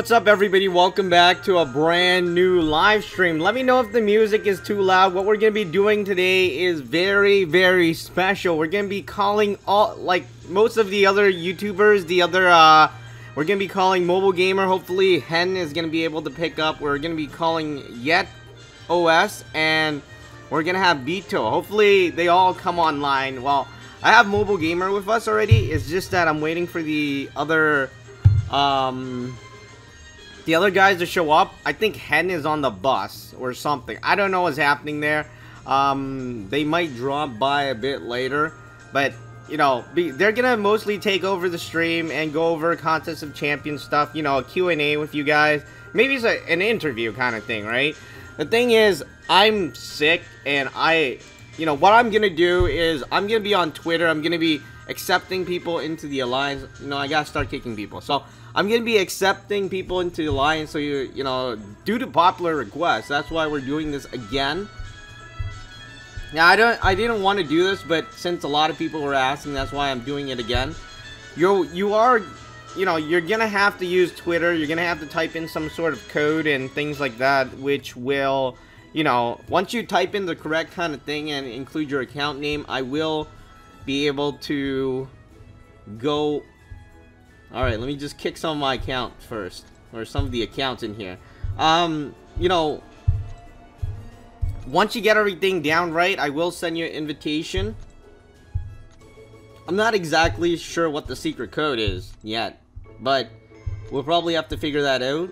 What's up everybody? Welcome back to a brand new live stream. Let me know if the music is too loud. What we're going to be doing today is very, very special. We're going to be calling all, like, most of the other YouTubers, the other, uh, we're going to be calling Mobile Gamer. Hopefully, Hen is going to be able to pick up. We're going to be calling Yet OS, and we're going to have Beetto. Hopefully, they all come online. Well, I have Mobile Gamer with us already. It's just that I'm waiting for the other, um the other guys to show up. I think Hen is on the bus or something. I don't know what's happening there. Um, they might drop by a bit later, but you know, be, they're gonna mostly take over the stream and go over Contest of Champions stuff. You know, a Q&A with you guys. Maybe it's a, an interview kind of thing, right? The thing is, I'm sick and I, you know, what I'm gonna do is I'm gonna be on Twitter. I'm gonna be accepting people into the alliance. You know, I gotta start kicking people. So I'm gonna be accepting people into the alliance. So you, you know, due to popular requests, that's why we're doing this again. Now I don't, I didn't want to do this, but since a lot of people were asking, that's why I'm doing it again. You, you are, you know, you're gonna have to use Twitter. You're gonna have to type in some sort of code and things like that, which will, you know, once you type in the correct kind of thing and include your account name, I will be able to go Alright, let me just kick some of my account first. Or some of the accounts in here. Um, you know, once you get everything down right, I will send you an invitation. I'm not exactly sure what the secret code is yet, but we'll probably have to figure that out.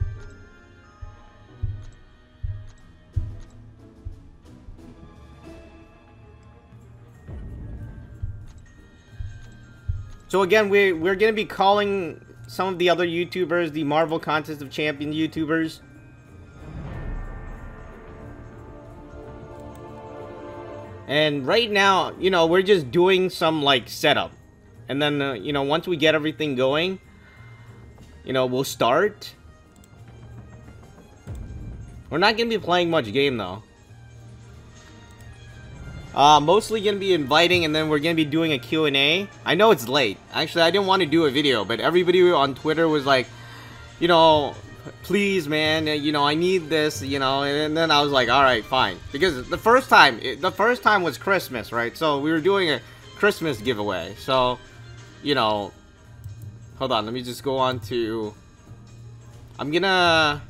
So again, we we're gonna be calling some of the other YouTubers the Marvel Contest of Champions YouTubers. And right now, you know, we're just doing some like setup. And then, uh, you know, once we get everything going, you know, we'll start. We're not going to be playing much game though. Uh, mostly gonna be inviting and then we're gonna be doing a Q&A. I know it's late. Actually, I didn't want to do a video, but everybody on Twitter was like, you know, please, man, you know, I need this, you know, and then I was like, all right, fine. Because the first time, the first time was Christmas, right? So we were doing a Christmas giveaway. So, you know, hold on, let me just go on to, I'm gonna,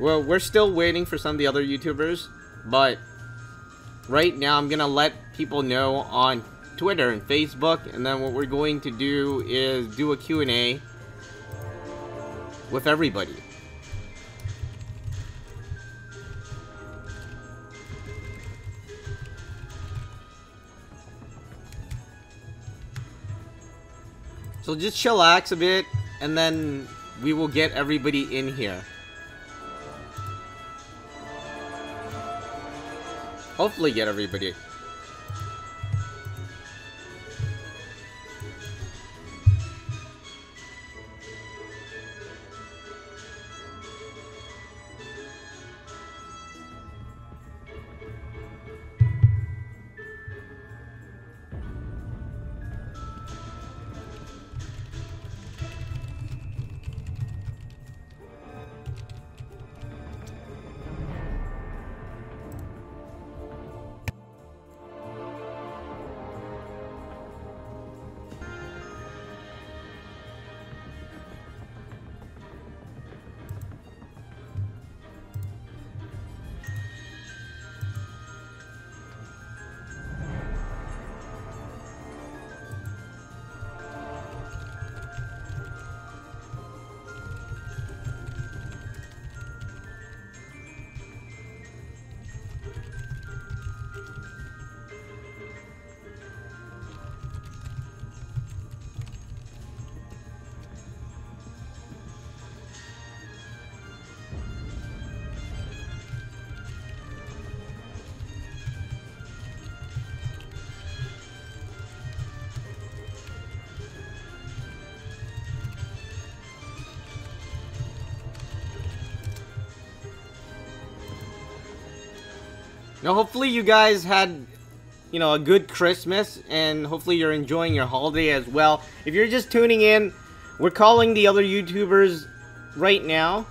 well, we're still waiting for some of the other YouTubers, but right now I'm gonna let people know on Twitter and Facebook and then what we're going to do is do a Q&A with everybody. So just chillax a bit and then we will get everybody in here. Hopefully get everybody. Now, hopefully you guys had, you know, a good Christmas, and hopefully you're enjoying your holiday as well. If you're just tuning in, we're calling the other YouTubers right now.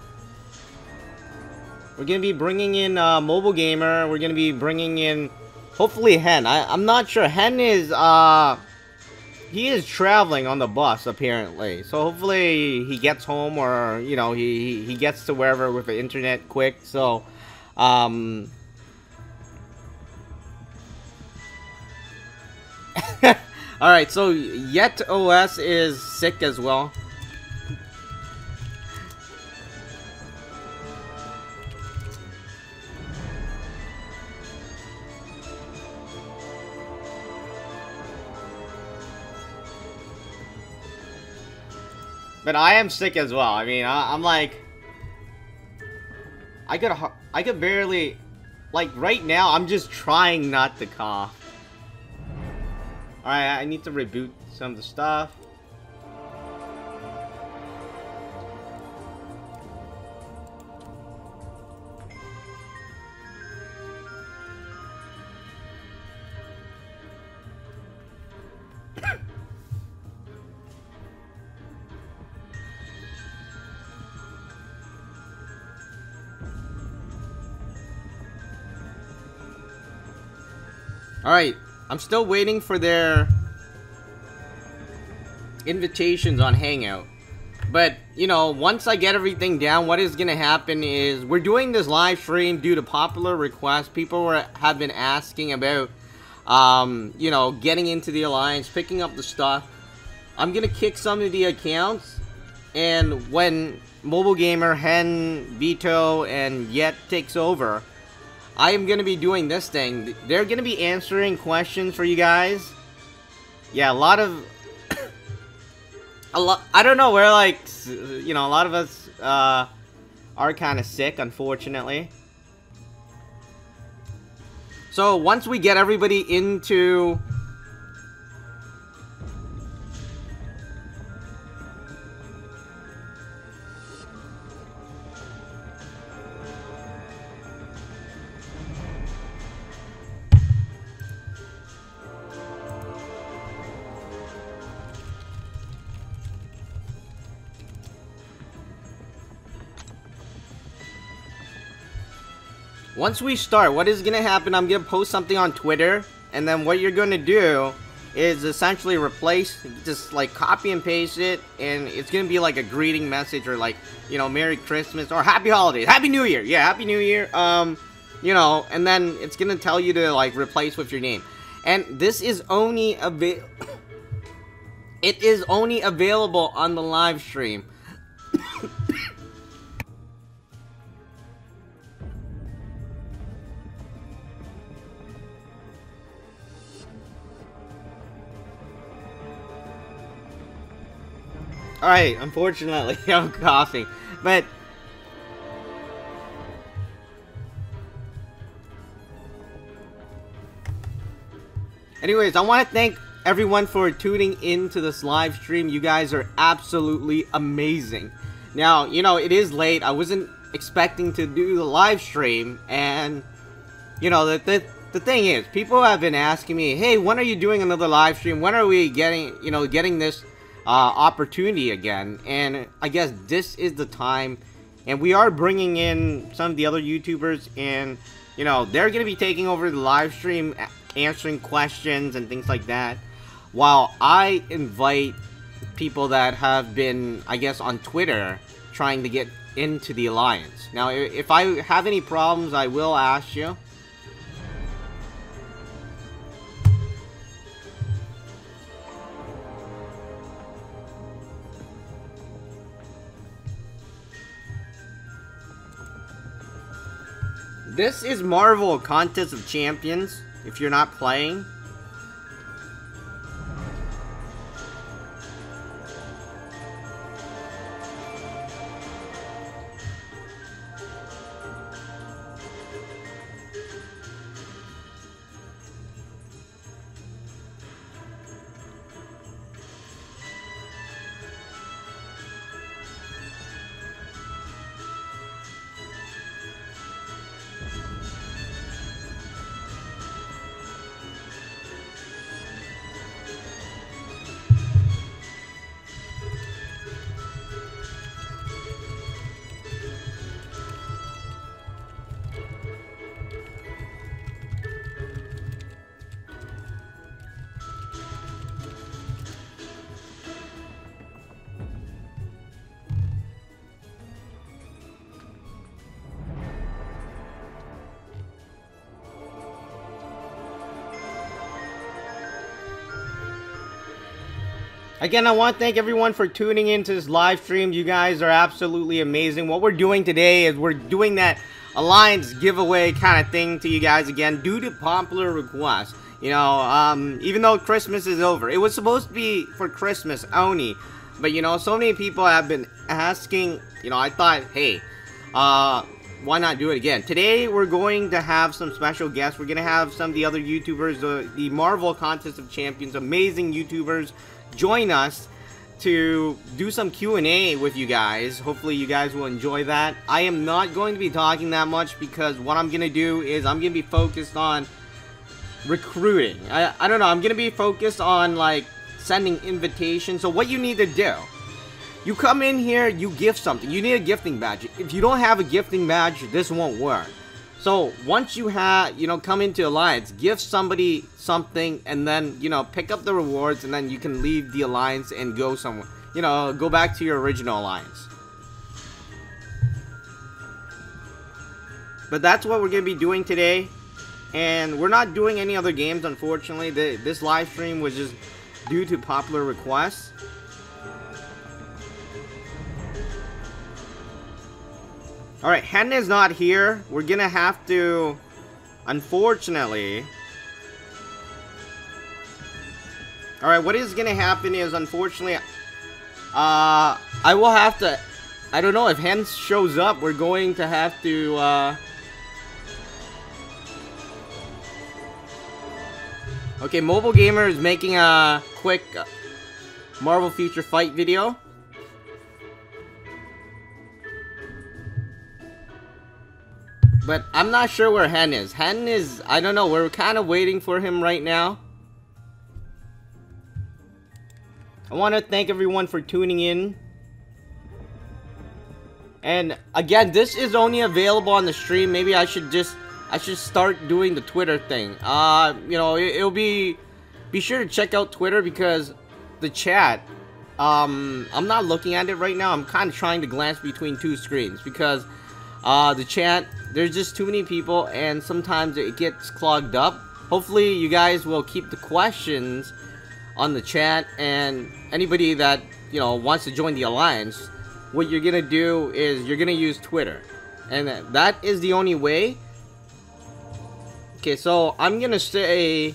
We're gonna be bringing in uh, Mobile Gamer. We're gonna be bringing in, hopefully, Hen. I, I'm not sure. Hen is, uh, he is traveling on the bus, apparently. So hopefully he gets home or, you know, he, he gets to wherever with the internet quick. So, um... Alright, so Yet OS is sick as well. But I am sick as well. I mean, I, am like, I could, I could barely, like right now, I'm just trying not to cough. Alright, I need to reboot some of the stuff. Alright, I'm still waiting for their invitations on Hangout. But, you know, once I get everything down, what is going to happen is we're doing this live stream due to popular requests. People were, have been asking about, um, you know, getting into the Alliance, picking up the stuff. I'm going to kick some of the accounts. And when Mobile Gamer, Hen, Beetto, and Yet takes over, I am going to be doing this thing. They're going to be answering questions for you guys. Yeah, a lot of... a lot... I don't know, we're like... You know, a lot of us uh, are kind of sick, unfortunately. So, once we get everybody into Once we start, what is going to happen, I'm going to post something on Twitter, and then what you're going to do is essentially replace, just like copy and paste it, and it's going to be like a greeting message or like, you know, Merry Christmas or Happy Holidays, Happy New Year, yeah, Happy New Year, um, you know, and then it's going to tell you to like replace with your name. And this is only available, it is only available on the live stream. Alright, unfortunately, I'm coughing. But... Anyways, I want to thank everyone for tuning in to this live stream. You guys are absolutely amazing. Now, you know, it is late. I wasn't expecting to do the live stream. And, you know, the, the, the thing is, people have been asking me, hey, when are you doing another live stream? When are we getting, you know, getting this uh, opportunity again. And I guess this is the time. And we are bringing in some of the other YouTubers. And, you know, they're going to be taking over the live stream, answering questions and things like that. While I invite people that have been, I guess, on Twitter trying to get into the Alliance. Now, if I have any problems, I will ask you. This is Marvel Contest of Champions, if you're not playing. Again, I want to thank everyone for tuning into this live stream. You guys are absolutely amazing. What we're doing today is we're doing that Alliance giveaway kind of thing to you guys again due to popular request. You know, um, even though Christmas is over. It was supposed to be for Christmas only. But, you know, so many people have been asking, you know, I thought, hey, uh, why not do it again? Today, we're going to have some special guests. We're going to have some of the other YouTubers, the, the Marvel Contest of Champions, amazing YouTubers join us to do some Q&A with you guys. Hopefully you guys will enjoy that. I am not going to be talking that much because what I'm going to do is I'm going to be focused on recruiting. I, I don't know, I'm going to be focused on like sending invitations. So what you need to do, you come in here, you gift something. You need a gifting badge. If you don't have a gifting badge, this won't work. So once you have, you know, come into Alliance, give somebody something and then, you know, pick up the rewards and then you can leave the Alliance and go somewhere. You know, go back to your original Alliance. But that's what we're going to be doing today. And we're not doing any other games, unfortunately. The, this live stream was just due to popular requests. Alright, Hen is not here. We're gonna have to, unfortunately... Alright, what is gonna happen is, unfortunately, uh, I will have to, I don't know, if Hen shows up, we're going to have to, uh... Okay, Mobile Gamer is making a quick Marvel Future Fight video. But I'm not sure where Hen is. Hen is, I don't know, we're kind of waiting for him right now. I want to thank everyone for tuning in. And again, this is only available on the stream. Maybe I should just, I should start doing the Twitter thing. Uh, you know, it, it'll be, be sure to check out Twitter because the chat, um, I'm not looking at it right now. I'm kind of trying to glance between two screens because uh, the chat there's just too many people and sometimes it gets clogged up. Hopefully you guys will keep the questions on the chat and anybody that, you know, wants to join the alliance, what you're going to do is you're going to use Twitter. And that is the only way. Okay, so I'm going to say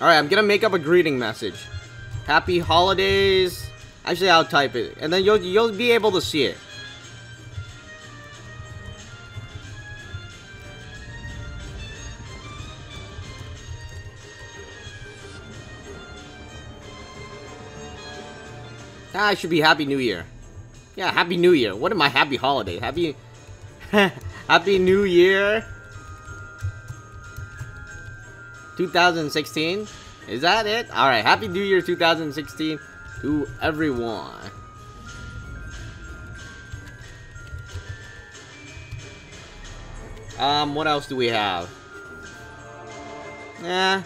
Alright, I'm going to make up a greeting message. Happy holidays. Actually, I'll type it and then you'll you'll be able to see it. I should be Happy New Year. Yeah, Happy New Year. What am I? Happy Holiday? Happy... Happy New Year? 2016? Is that it? Alright, Happy New Year 2016 to everyone. Um, what else do we have? Yeah,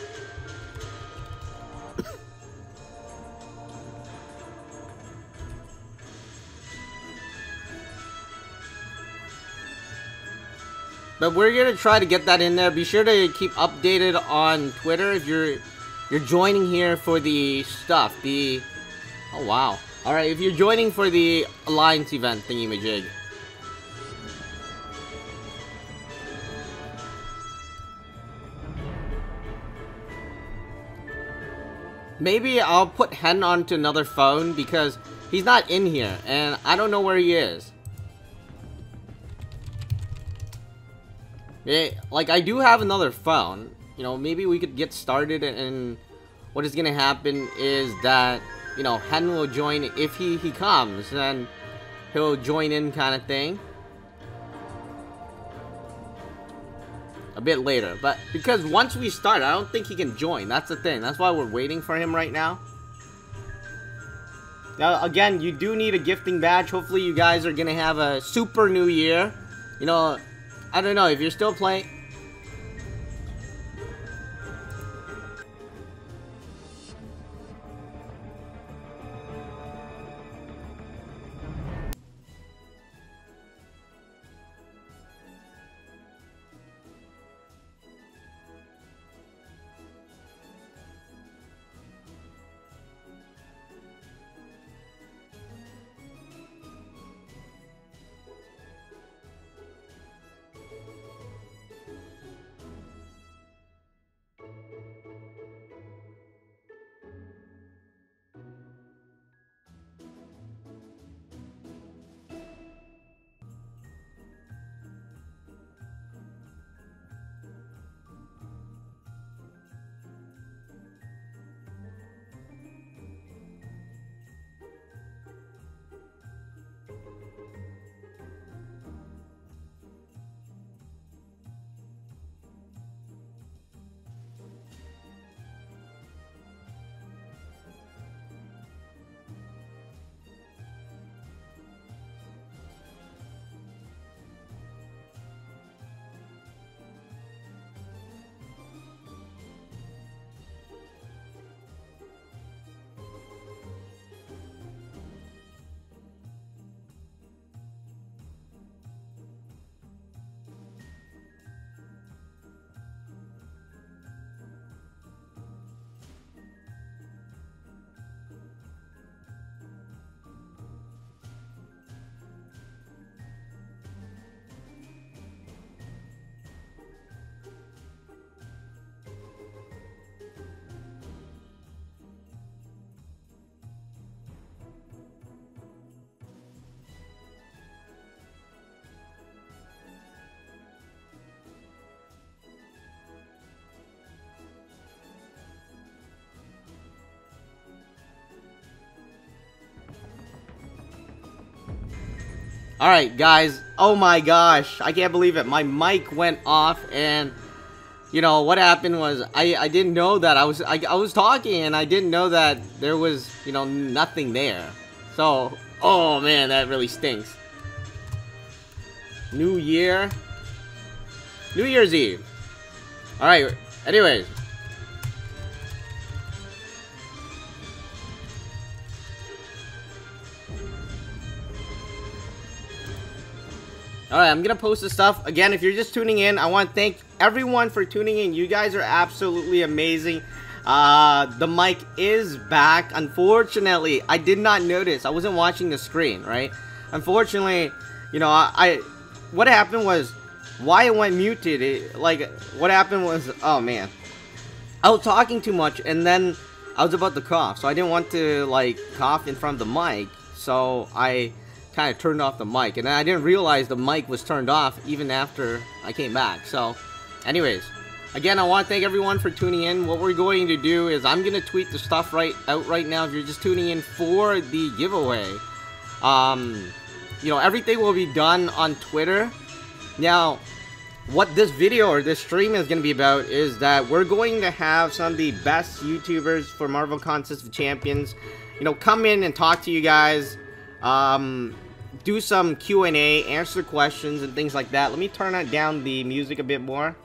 But we're gonna try to get that in there. Be sure to keep updated on Twitter if you're you're joining here for the stuff. The oh wow. All right, if you're joining for the alliance event thingy majig. Maybe I'll put Hen onto another phone because he's not in here and I don't know where he is. Yeah, like, I do have another phone. You know, maybe we could get started and what is gonna happen is that, you know, Hen will join if he, he comes, then he'll join in kind of thing. A bit later, but because once we start, I don't think he can join. That's the thing. That's why we're waiting for him right now. Now, again, you do need a gifting badge. Hopefully, you guys are gonna have a super new year. You know, I don't know, if you're still playing... Alright, guys. Oh my gosh. I can't believe it. My mic went off and... You know, what happened was I, I didn't know that I was I, I was talking and I didn't know that there was, you know, nothing there. So, oh man, that really stinks. New Year. New Year's Eve. Alright, anyways. Alright, I'm gonna post the stuff. Again, if you're just tuning in, I want to thank everyone for tuning in. You guys are absolutely amazing. Uh, the mic is back. Unfortunately, I did not notice. I wasn't watching the screen, right? Unfortunately, you know, I, I what happened was why it went muted. It, like, what happened was, oh man, I was talking too much, and then I was about to cough, so I didn't want to like cough in front of the mic, so I kind of turned off the mic, and I didn't realize the mic was turned off even after I came back. So, anyways, again, I want to thank everyone for tuning in. What we're going to do is I'm going to tweet the stuff right out right now if you're just tuning in for the giveaway. Um, you know, everything will be done on Twitter. Now, what this video or this stream is going to be about is that we're going to have some of the best YouTubers for Marvel Contest of Champions, you know, come in and talk to you guys, um, do some Q&A, answer questions and things like that. Let me turn that down the music a bit more.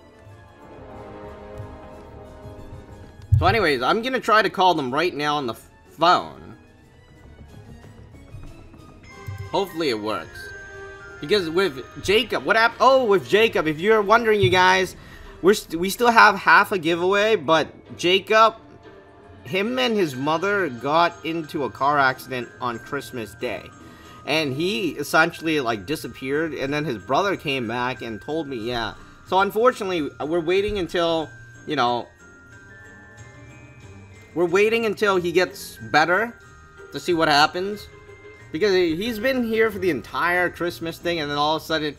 So anyways, I'm to try to call them right now on the phone. Hopefully it works. Because with Jacob, what happened? Oh, with Jacob, if you're wondering, you guys, we're st we still have half a giveaway, but Jacob, him and his mother got into a car accident on Christmas Day. And he essentially, like, disappeared, and then his brother came back and told me, yeah. So, unfortunately, we're waiting until, you know, we're waiting until he gets better to see what happens. Because he's been here for the entire Christmas thing, and then all of a sudden,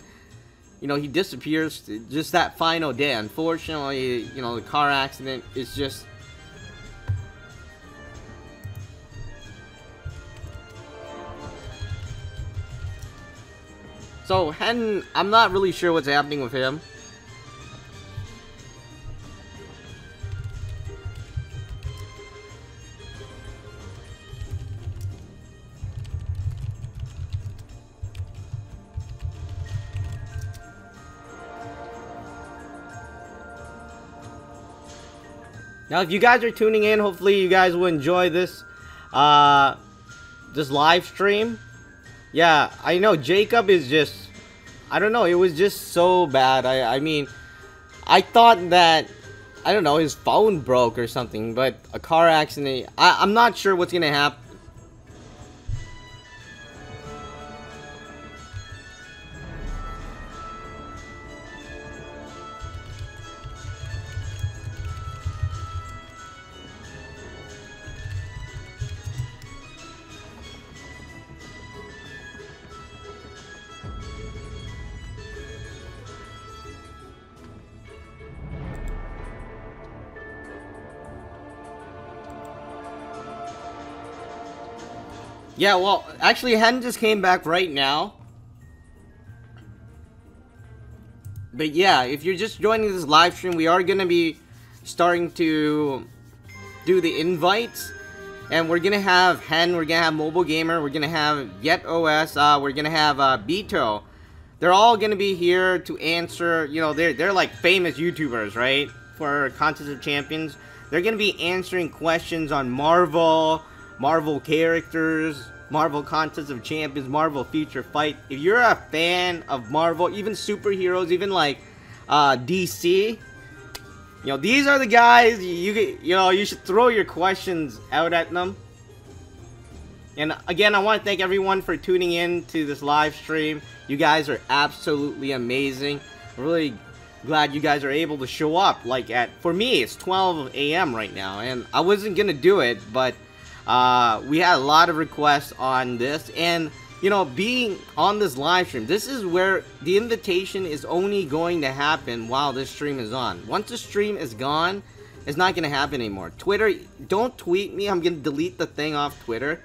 you know, he disappears just that final day. Unfortunately, you know, the car accident is just... So, Hen, I'm not really sure what's happening with him. Now, if you guys are tuning in, hopefully you guys will enjoy this, uh, this live stream. Yeah, I know Jacob is just, I don't know, it was just so bad. I, I mean, I thought that, I don't know, his phone broke or something, but a car accident, I, I'm not sure what's gonna happen Yeah, well, actually, Hen just came back right now. But yeah, if you're just joining this live stream, we are going to be starting to do the invites. And we're going to have Hen, we're going to have Mobile Gamer, we're going to have Yet OS, uh, we're going to have uh, Beetto. They're all going to be here to answer, you know, they're, they're like famous YouTubers, right? For Contest of Champions. They're going to be answering questions on Marvel, Marvel characters, Marvel Contest of Champions, Marvel Future Fight. If you're a fan of Marvel, even superheroes, even like uh, DC, you know these are the guys you you know you should throw your questions out at them. And again, I want to thank everyone for tuning in to this live stream. You guys are absolutely amazing. I'm really glad you guys are able to show up. Like at for me, it's 12 a.m. right now, and I wasn't gonna do it, but uh, we had a lot of requests on this, and you know, being on this live stream, this is where the invitation is only going to happen while this stream is on. Once the stream is gone, it's not going to happen anymore. Twitter, don't tweet me. I'm going to delete the thing off Twitter.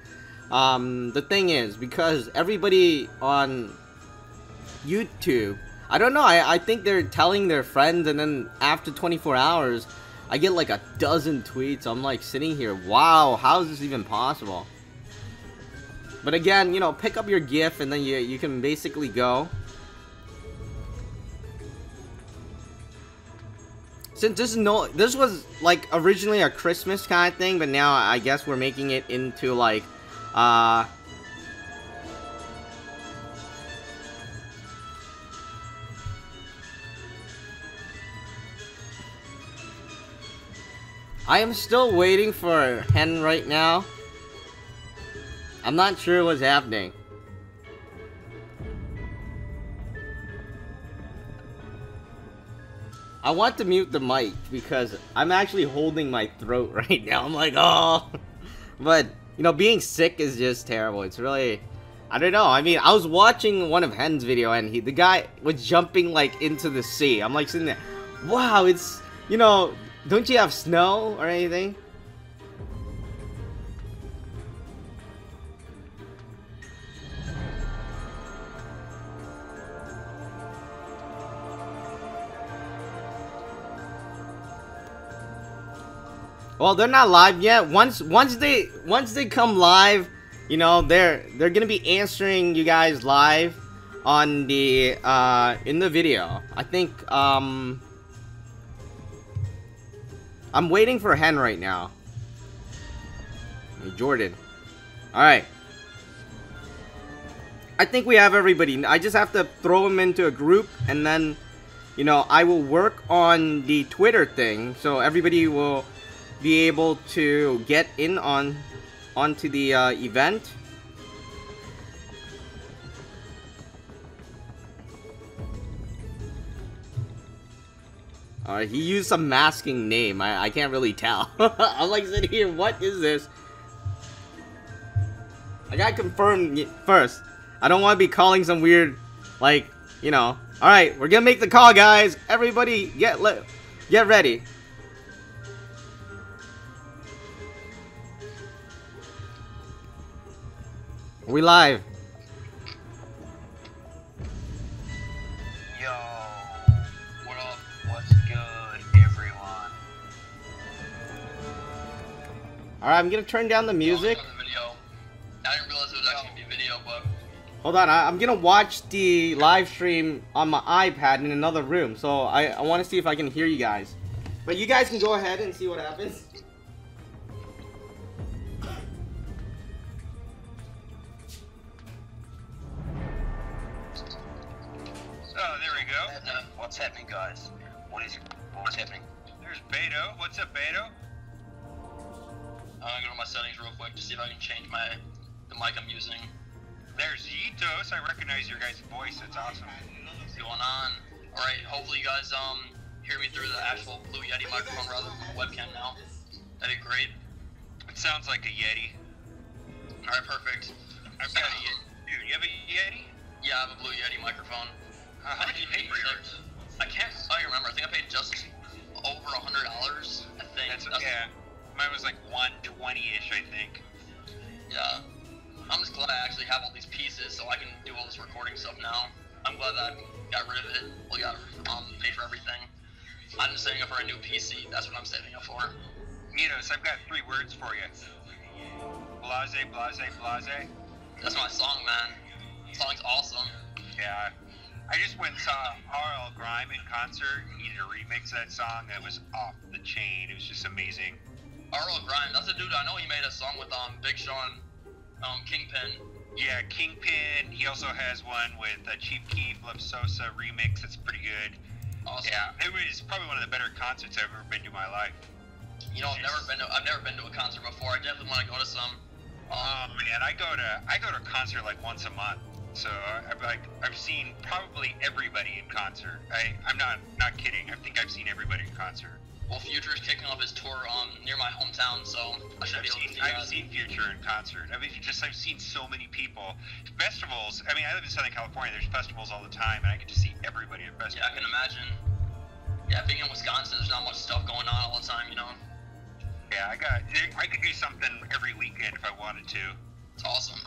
Um, the thing is, because everybody on YouTube. I don't know. I, I think they're telling their friends, and then after 24 hours, I get like a dozen tweets. I'm like sitting here, wow, how is this even possible? But again, you know, pick up your GIF, and then you you can basically go. Since this is no, this was like originally a Christmas kind of thing, but now I guess we're making it into like, uh, I am still waiting for Hen right now. I'm not sure what's happening. I want to mute the mic because I'm actually holding my throat right now. I'm like, oh. But, you know, being sick is just terrible. It's really... I don't know. I mean, I was watching one of Hen's video and he, the guy was jumping like into the sea. I'm like sitting there, wow, it's, you know, don't you have snow or anything? Well, they're not live yet. Once once they once they come live, you know, they're they're gonna be answering you guys live on the uh in the video. I think um I'm waiting for Hen right now. Hey, Jordan. Alright. I think we have everybody. I just have to throw them into a group and then, you know, I will work on the Twitter thing so everybody will be able to get in on onto the uh, event. Alright, he used some masking name. I, I can't really tell. I'm like sitting here, what is this? I gotta confirm first. I don't want to be calling some weird, like, you know. Alright, we're gonna make the call, guys. Everybody, get, get ready. Are we live? Alright, I'm gonna turn down the music. The video. I didn't realize it was actually gonna be video, but Hold on, I, am gonna watch the live stream on my iPad in another room, so I, I want to see if I can hear you guys. But you guys can go ahead and see what happens. oh, there we go. What's happening, guys? What is what's happening? There's Beetto. What's up, Beetto? I'm gonna go to my settings real quick to see if I can change my the mic I'm using. There's Yeetos. I recognize your guys' voice. That's awesome. What's going on? All right. Hopefully, you guys um hear me through the actual Blue Yeti microphone rather than the webcam now. That'd be great. It sounds like a Yeti. All right, perfect. I've got a Yeti. Dude, you have a Yeti? Yeah, I have a Blue Yeti microphone. Uh, how much you pay for yours? I can't. I remember. I think I paid just over a hundred dollars. I think. That's, yeah. Mine was like 120-ish, I think. Yeah. I'm just glad I actually have all these pieces so I can do all this recording stuff now. I'm glad that I got rid of it. Well, got um, paid for everything. I'm just saving up for a new PC. That's what I'm saving up for. Mitos, I've got three words for you. Blase, blase, blase. That's my song, man. The song's awesome. Yeah. I just went and saw RL Grime in concert. He did a remix of that song that was off the chain. It was just amazing. RL Grime, that's a dude I know he made a song with um Big Sean, um Kingpin. Yeah, Kingpin. He also has one with uh, Chief Keef, Love Sosa remix. That's pretty good. Awesome. Yeah, it was probably one of the better concerts I've ever been to in my life. You know, I've never been to I've never been to a concert before. I definitely want to go to some. Um, oh man, I go to I go to a concert like once a month. So I've like I've seen probably everybody in concert. I I'm not not kidding. I think I've seen everybody in concert. Well, Future's kicking off his tour um near my hometown, so I should I've be able seen, to see I've that. seen Future in concert. I mean, just I've seen so many people. Festivals. I mean, I live in Southern California. There's festivals all the time, and I get to see everybody at festivals. Yeah, I can imagine. Yeah, being in Wisconsin, there's not much stuff going on all the time, you know. Yeah, I got. I could do something every weekend if I wanted to. It's awesome.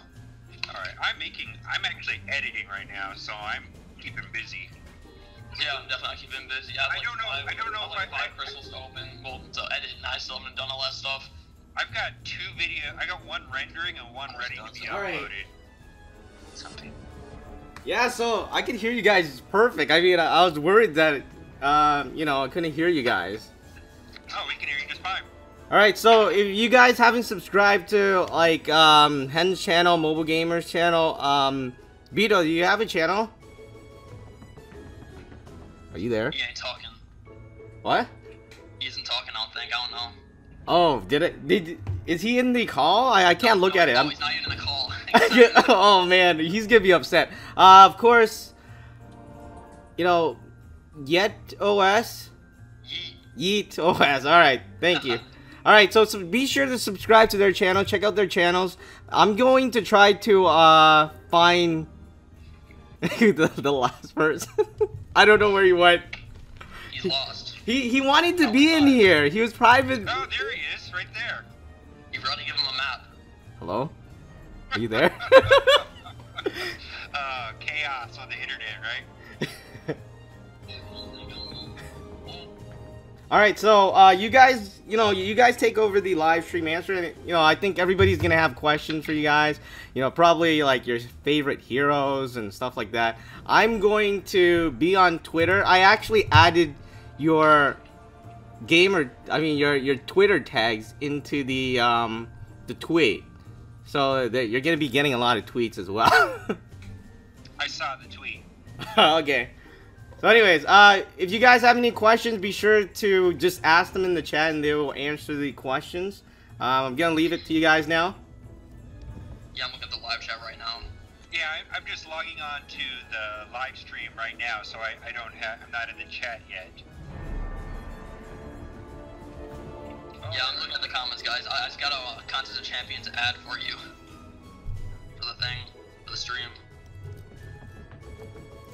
All right, I'm making. I'm actually editing right now, so I'm keeping busy. Yeah, I'm definitely keeping busy. I, have I don't know- Five, I don't know have like if I- five crystals to open. Well, to edit, and I still haven't done all that stuff. I've got two video. I got one rendering and one ready to be All right. uploaded. Something. Yeah, so I could hear you guys perfect. I mean, I, I was worried that, um, you know, I couldn't hear you guys. Oh, we can hear you just fine. All right, so if you guys haven't subscribed to like um, Hen's channel, Mobile Gamers channel, um, Beetto, do you have a channel? Are you there? He ain't talking. What? He isn't talking. I don't think. I don't know. Oh, did it? Did is he in the call? I, I can't look no, at it. No, I'm, he's not even in the call. oh man, he's gonna be upset. Uh, of course, you know, Yet OS, Yeet. Yeet OS. All right, thank you. All right, so, so be sure to subscribe to their channel. Check out their channels. I'm going to try to uh find the, the last person. I don't know where he went. He's lost. He he wanted to be in here. He was private. Oh, there he is, right there. You really give him a map. Hello? Are you there? uh, chaos on the internet, right? All right, so uh, you guys, you know, you guys take over the live stream answer. You know, I think everybody's gonna have questions for you guys. You know, probably like your favorite heroes and stuff like that. I'm going to be on Twitter. I actually added your gamer, I mean your your Twitter tags into the um the tweet, so that you're gonna be getting a lot of tweets as well. I saw the tweet. okay. So anyways, uh, if you guys have any questions, be sure to just ask them in the chat and they will answer the questions. Um, I'm gonna leave it to you guys now. Yeah, I'm looking at the live chat right now. Yeah, I'm just logging on to the live stream right now, so I, I don't have. I'm not in the chat yet. Yeah, I'm looking at the comments, guys. I, I just got a uh, contest of champions ad for you. For the thing, for the stream.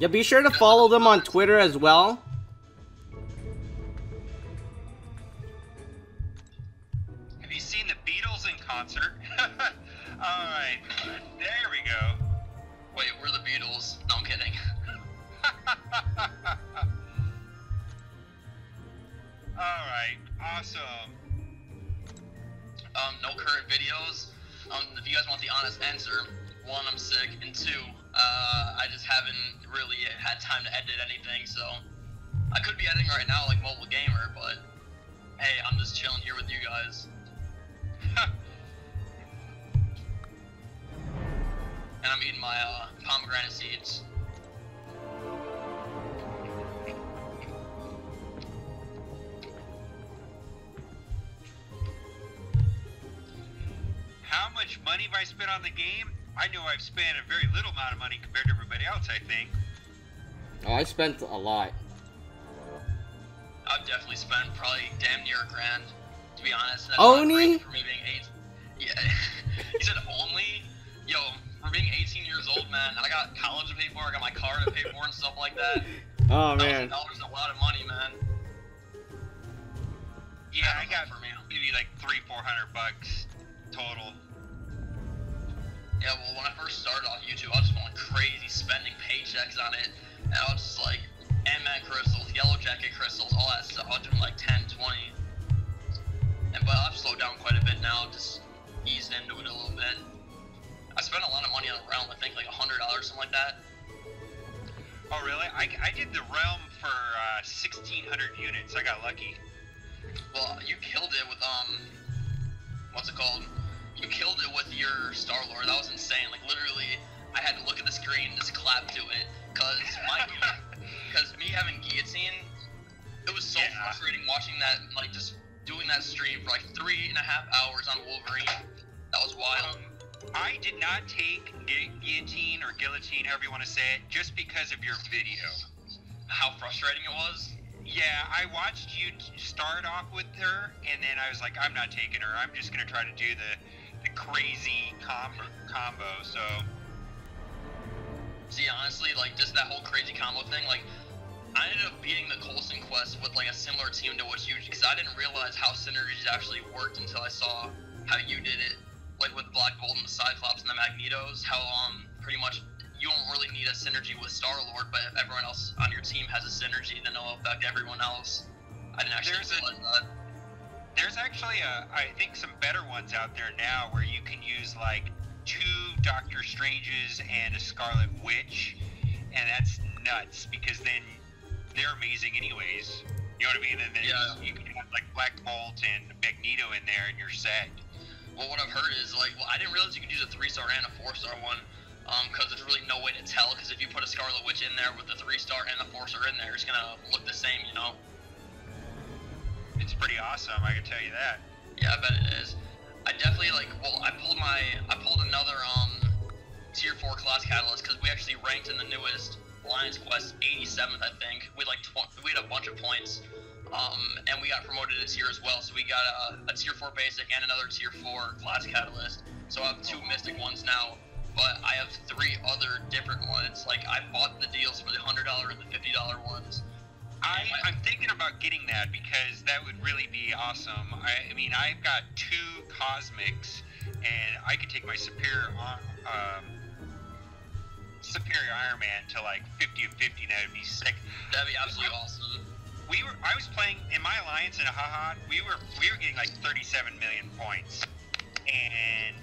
Yeah, be sure to follow them on Twitter as well. Have you seen the Beatles in concert? All right, there we go. Wait, we're the Beatles. No, I'm kidding. All right, awesome. Um, no current videos. Um, if you guys want the honest answer, one, I'm sick, and two, uh, I just haven't really had time to edit anything, so I could be editing right now like mobile gamer, but hey, I'm just chilling here with you guys. and I'm eating my uh, pomegranate seeds. How much money have I spent on the game? I know I've spent a very little amount of money compared to everybody else. I think. Oh, I spent a lot. I've definitely spent probably damn near a grand, to be honest. That's Only? For me being eight. Yeah. he said only? Yo, for being 18 years old, man, I got college to pay for, I got my car to pay for and stuff like that. Oh, man. dollars is a lot of money, man. Yeah, I I don't know got for me. maybe like three, four hundred bucks total. Yeah, well, when I first started on YouTube, I was just going crazy, spending paychecks on it. And I was just like, M-Man crystals, Yellow Jacket crystals, all that stuff. I was doing like 10, 20. And, but I've slowed down quite a bit now, just eased into it a little bit. I spent a lot of money on the realm, I think like $100, something like that. Oh, really? I, I did the realm for uh, 1,600 units. I got lucky. Well, you killed it with, um, what's it called? You killed it with your Star Lord. That was insane. Like, literally, I had to look at the screen and just clap to it. Because my, because me having guillotine, it was so Yeah. frustrating watching that, like, just doing that stream for like three and a half hours on Wolverine. That was wild. Um, I did not take gu- guillotine or guillotine, however you want to say it, just because of your video. How frustrating it was. Yeah, I watched you start off with her, and then I was like, I'm not taking her. I'm just gonna try to do the the crazy combo. combo. So See, honestly, like just that whole crazy combo thing, like I ended up beating the Colson quest with like a similar team to what you, because I didn't realize how synergies actually worked until I saw how you did it, like with Black Bolt and the Cyclops and the Magnetos. How um pretty much you don't really need a synergy with Star Lord, but if everyone else on your team has a synergy, then it'll affect everyone else. I didn't actually There's a- realize that. There's actually a, I think some better ones out there now where you can use like two Doctor Stranges and a Scarlet Witch, and that's nuts because then they're amazing anyways. You know what I mean? And then Yeah. you can have like Black Bolt and Magneto in there, and you're set. Well, what I've heard is like, well, I didn't realize you could use a three star and a four star one, um, because there's really no way to tell. Because if you put a Scarlet Witch in there with the three star and the four star in there, it's gonna look the same, you know? Pretty awesome, I can tell you that. Yeah, I bet it is. I definitely like. Well, I pulled my, I pulled another um, tier four class catalyst because we actually ranked in the newest Alliance Quest 87th, I think. We like tw- we had a bunch of points, um, and we got promoted this year as well. So we got a, a tier four basic and another tier four class catalyst. So I have two mystic ones now, but I have three other different ones. Like I bought the deals for the hundred dollar and the fifty dollar ones. I, I'm thinking about getting that because that would really be awesome. I, I mean, I've got two cosmics, and I could take my superior, um, superior Iron Man to like 50 of 50, and that would be sick. That'd be absolutely awesome. We were, I was playing in my alliance in a Haha. We were, we were getting like 37 million points, and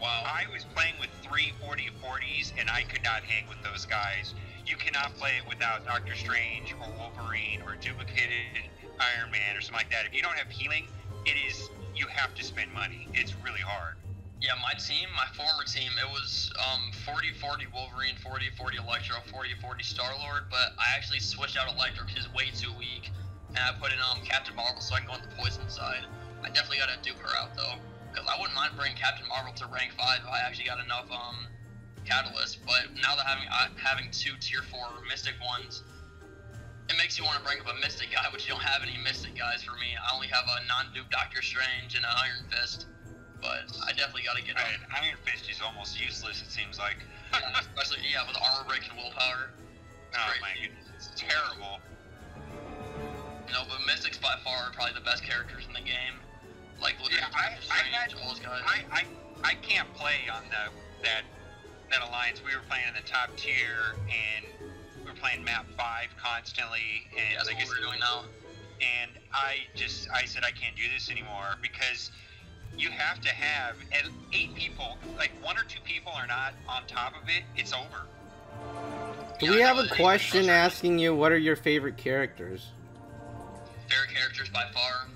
Wow. I was playing with three 40 40s, and I could not hang with those guys. You cannot play it without Doctor Strange or Wolverine or duplicated Iron Man or something like that. If you don't have healing, it is you have to spend money. It's really hard. Yeah, my team, my former team, it was um, 40 40 Wolverine, 40 40 Electro, 40 40 Star Lord, but I actually switched out Electro because he's way too weak, and I put in um, Captain Marvel so I can go on the poison side. I definitely got to dupe her out though, because I wouldn't mind bringing Captain Marvel to rank 5 if I actually got enough um, catalyst, but now that having uh, having two tier 4 Mystic ones, it makes you want to bring up a Mystic guy, which you don't have any Mystic guys for me. I only have a non-dupe Doctor Strange and an Iron Fist. But I definitely got to get up. Iron Fist is almost useless. It seems like. Yeah, especially yeah, with armor break and willpower. oh great. my goodness, it's terrible. No, but Mystics by far are probably the best characters in the game. Like look Yeah, I, I Strange, all those guys. I, I, I can't play on the that that alliance. We were playing in the top tier, and we were playing map five constantly, and yeah, that's like what I we're doing now. and I just I said I can't do this anymore because you have to have eight people, like one or two people are not on top of it, it's over. Do we have a question asking you what are your favorite characters? Favorite characters by far,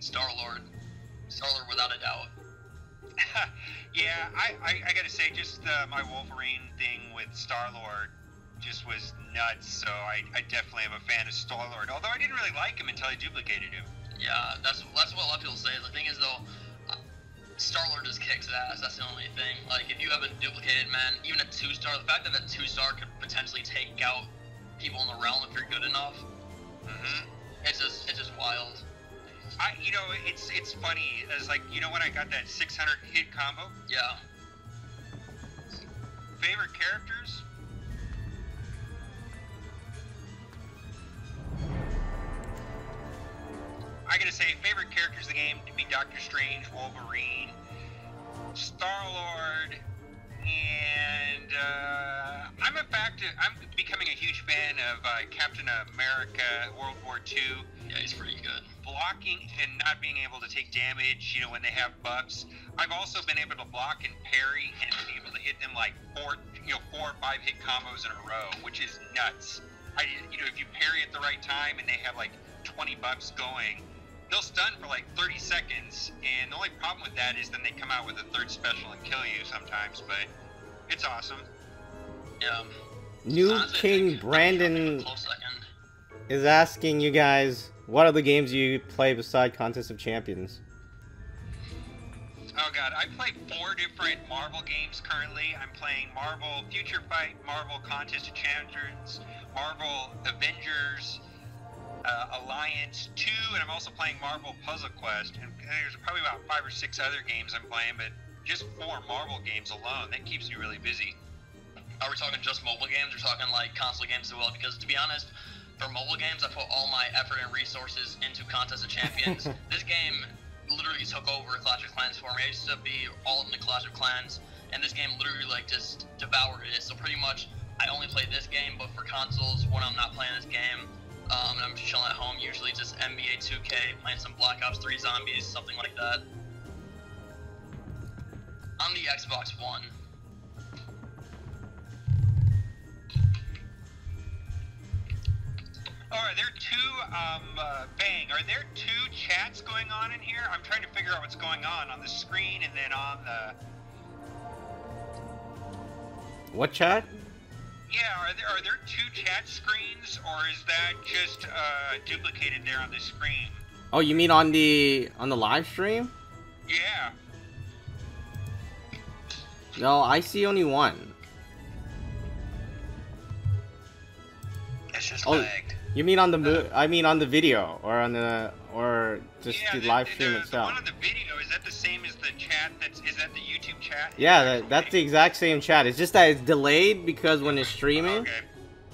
Star Lord. Star Lord without a doubt. yeah, I, I, I gotta say, just uh, my Wolverine thing with Star Lord just was nuts. So I, I definitely am a fan of Star Lord. Although I didn't really like him until I duplicated him. Yeah, that's that's what a lot of people say. The thing is though, Star Lord just kicks ass. That's the only thing. Like if you have a duplicated man, even a two star, the fact that a two star could potentially take out people in the realm if you're good enough, Mm-hmm. it's just it's just wild. I, you know, it's it's funny. It's like you know when I got that 600 hit combo. Yeah. Favorite characters? I gotta say, favorite characters of the game to be Doctor Strange, Wolverine, Star Lord, and uh, I'm in fact I'm becoming a huge fan of uh, Captain America World War II Yeah, he's pretty good. blocking and not being able to take damage, you know, when they have buffs. I've also been able to block and parry and be able to hit them like four, you know, four or five hit combos in a row, which is nuts. I, you know, if you parry at the right time and they have like 20 buffs going, they'll stun for like 30 seconds. And the only problem with that is then they come out with a third special and kill you sometimes, but it's awesome. Yeah. New Honestly, King Brandon is asking you guys what are the games you play beside Contest of Champions? Oh god, I play four different Marvel games currently. I'm playing Marvel Future Fight, Marvel Contest of Champions, Marvel Avengers, uh, Alliance 2, and I'm also playing Marvel Puzzle Quest. And there's probably about five or six other games I'm playing, but just four Marvel games alone, that keeps me really busy. Are we talking just mobile games or talking like console games as well? Because to be honest, for mobile games, I put all my effort and resources into Contest of Champions. this game literally took over Clash of Clans for me. I used to be all in the Clash of Clans, and this game literally like just devoured it. So pretty much I only play this game, but for consoles, when I'm not playing this game, um, and I'm just chilling at home, usually just NBA 2K, playing some Black Ops 3 Zombies, something like that. On the Xbox One. Oh, are there two, um, uh, Bang, are there two chats going on in here? I'm trying to figure out what's going on on the screen and then on the... What chat? Yeah, are there, are there two chat screens, or is that just, uh, duplicated there on the screen? Oh, you mean on the on the live stream? Yeah. No, I see only one. It's just Oh, lagged. You mean on the mo- I mean on the video or on the or just yeah, the live stream the, itself. The on the video, is that the same as the chat that's, is that the YouTube chat? Yeah, that, that's the exact same chat. It's just that it's delayed because when it's streaming. Okay.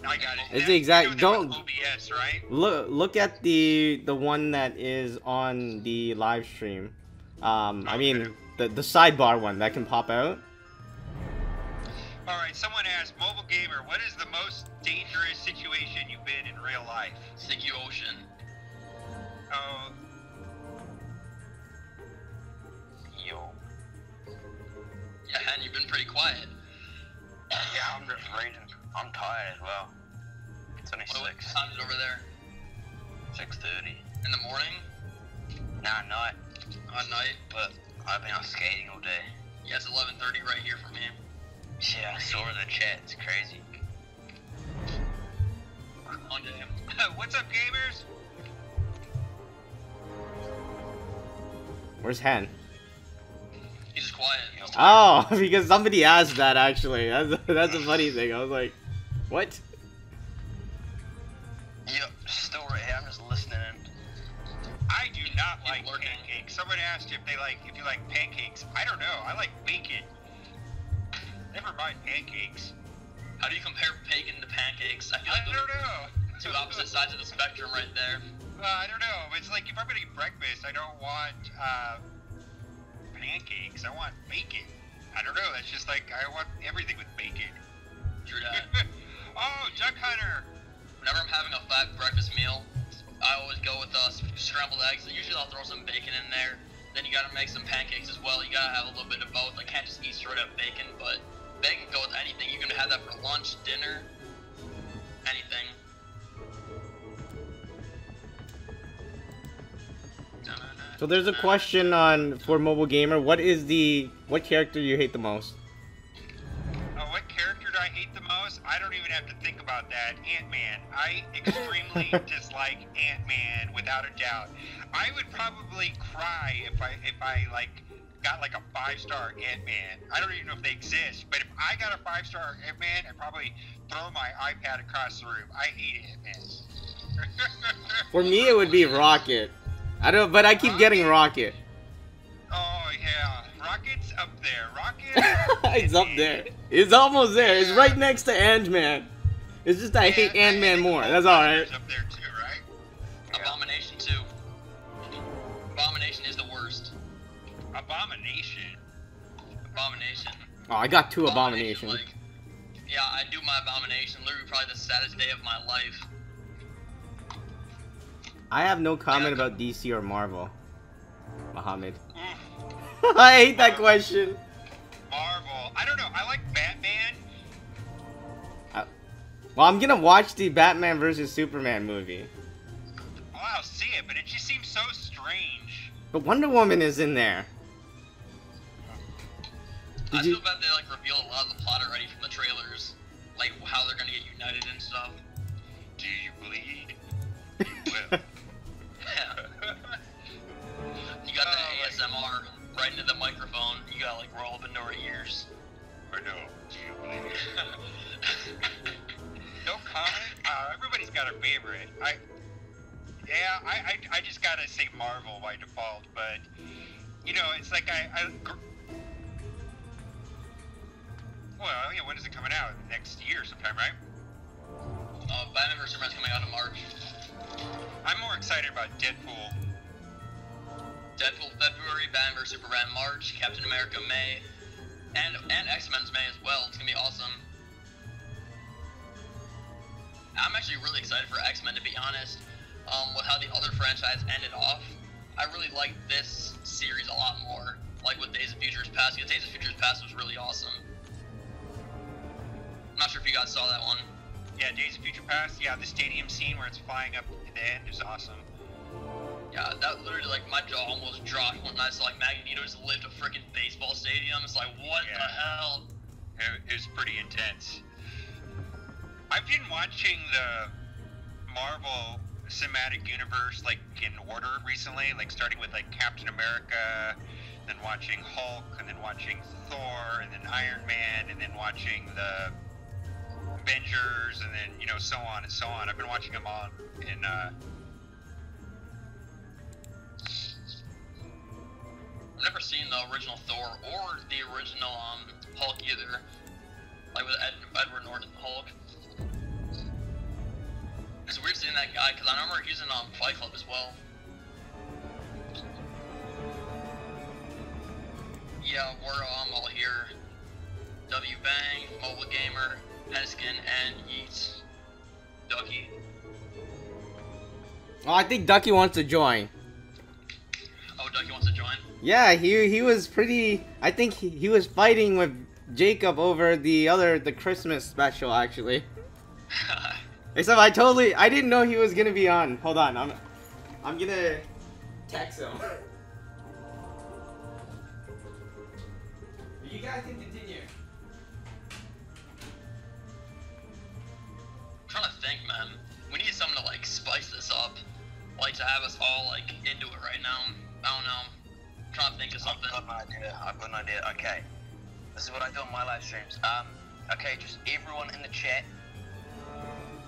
I got it. It's the exact- you know that with don't- OBS, right? Look look at the the one that is on the live stream. Um, I mean the the sidebar one that can pop out. All right. Someone asked, mobile gamer, what is the most dangerous situation you've been in real life? Sticky Ocean. Oh, Yo. Yeah, and you've been pretty quiet. Yeah, I'm just reading. I'm tired as well. It's only What, what six, time is it over there? six thirty. In the morning? Nah, night. At night? But I've been out skating all day. Yeah, it's 11.30 right here for me. Yeah, I saw in the chat. It's crazy. On game. what's up, gamers? Where's Hen? He's just quiet. Oh, because somebody asked that actually. That's that's a funny thing. I was like, what? Yep, still right here. I'm just listening. I do not Keep like lurking. pancakes. Someone asked if they like if you like pancakes. I don't know. I like bacon. Never mind pancakes. How do you compare bacon to pancakes? I feel I like don't know. two opposite sides of the spectrum right there. Uh, I don't know. It's like if I'm gonna eat breakfast, I don't want uh, pancakes. I want bacon. I don't know. That's just like I want everything with bacon. True that. oh, Duck Hunter. Whenever I'm having a fat breakfast meal, I always go with uh, scrambled eggs. Usually I'll throw some bacon in there. Then you gotta make some pancakes as well. You gotta have a little bit of both. I can't just eat straight up bacon, but can go with anything. You can have that for lunch, dinner, anything. So there's a question on for mobile gamer. What is the what character you hate the most? Uh, what character do I hate the most? I don't even have to think about that. Ant Man. I extremely dislike Ant Man without a doubt. I would probably cry if I if I like got like a five star Ant Man. I don't even know if they exist, but if I got a five star Ant Man, I'd probably throw my iPad across the room. I hate Ant Man. For me, it would be Rocket. I don't, but I keep getting Rocket. Oh yeah, Rocket's up there. Rocket. it's up there. It's almost there. It's right next to Ant Man. It's just I hate Yeah, Ant Man more. That's all right. Up there too, Abomination. Abomination. Oh, I got two abominations. like, yeah, I do my abomination. Literally, probably the saddest day of my life. I have no comment about DC or Marvel. Muhammad. I hate that question. Marvel. I don't know. I like Batman. Well, I'm gonna watch the Batman vs Superman movie, Oh, I'll see it, but it just seems so strange. but Wonder Woman is in there. I you? feel bad they like reveal a lot of the plot already from the trailers, like how they're gonna get united and stuff. Do you bleed? Well. You got Oh, the ASMR right into the microphone. You gotta like roll up into our ears. or no? Do you bleed? no comment. Uh, everybody's got a favorite. I. Yeah, I, I, I just gotta say Marvel by default, but you know, it's like I, I gr- well, yeah, when is it coming out? Next year, sometime, right? Uh, Batman vs Superman's coming out in March. I'm more excited about Deadpool. Deadpool February, Batman vs Superman March, Captain America May, and and X Men's May as well. It's gonna be awesome. I'm actually really excited for X Men to be honest. Um, with how the other franchise ended off, I really like this series a lot more. Like with Days of Futures Past, because Days of Futures Past was really awesome. I'm not sure if you guys saw that one. Yeah, Days of Future Past. Yeah, the stadium scene where it's flying up at the end is awesome. Yeah, that literally like my jaw almost dropped when I saw like Magneto just lift a freaking baseball stadium. It's like what Yeah. the hell? It, it was pretty intense. I've been watching the Marvel Cinematic Universe like in order recently, like starting with like Captain America, then watching Hulk, and then watching Thor, and then Iron Man, and then watching the Avengers, and then you know so on and so on. I've been watching them all in uh, I've never seen the original Thor or the original um Hulk either. Like with Ed, Edward Norton Hulk. It's weird seeing that guy because I remember he's in um Fight Club as well. Yeah, we're um all here. W Bang, Mobile Gamer, And Yeetos. Ducky. Oh, I think Ducky wants to join. Oh, Ducky wants to join. Yeah, he he was pretty. I think he, he was fighting with Jacob over the other the Christmas special actually. Except I totally I didn't know he was gonna be on. Hold on, I'm I'm gonna text him. You guys can trying to think, man. We need something to like spice this up, like to have us all like into it right now. I don't know. I'm trying to think of something. I've got an idea. I've got an idea. Okay. This is what I do on my live streams. Um, okay, just everyone in the chat.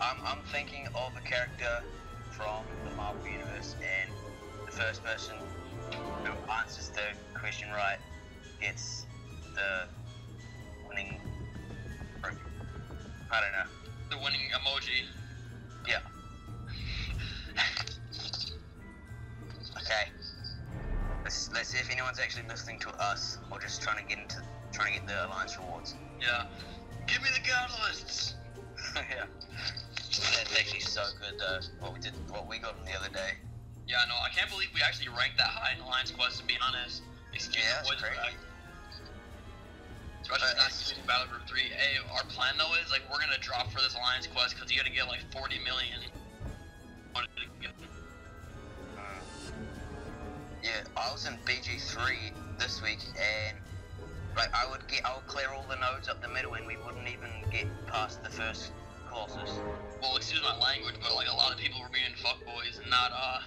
Um, I'm thinking of a character from the Marvel Universe, and the first person who answers the question right gets the winning trophy. I don't know. The winning emoji. Yeah. okay. Let's let's see if anyone's actually listening to us or just trying to get into trying to get the alliance rewards. Yeah. Give me the catalysts. yeah. That's actually so good though. What we did, what we got the other day. Yeah, no, I can't believe we actually ranked that high in Alliance Quest. To be honest, excuse Yeah, the crack. Especially not it's- Battle Group 3. Hey, our plan though is like we're gonna drop for this Alliance Quest because you gotta get like 40 million. Yeah, I was in BG3 this week and like I would get I would clear all the nodes up the middle and we wouldn't even get past the first Colossus. well, excuse my language, but like a lot of people were being fuckboys and not uh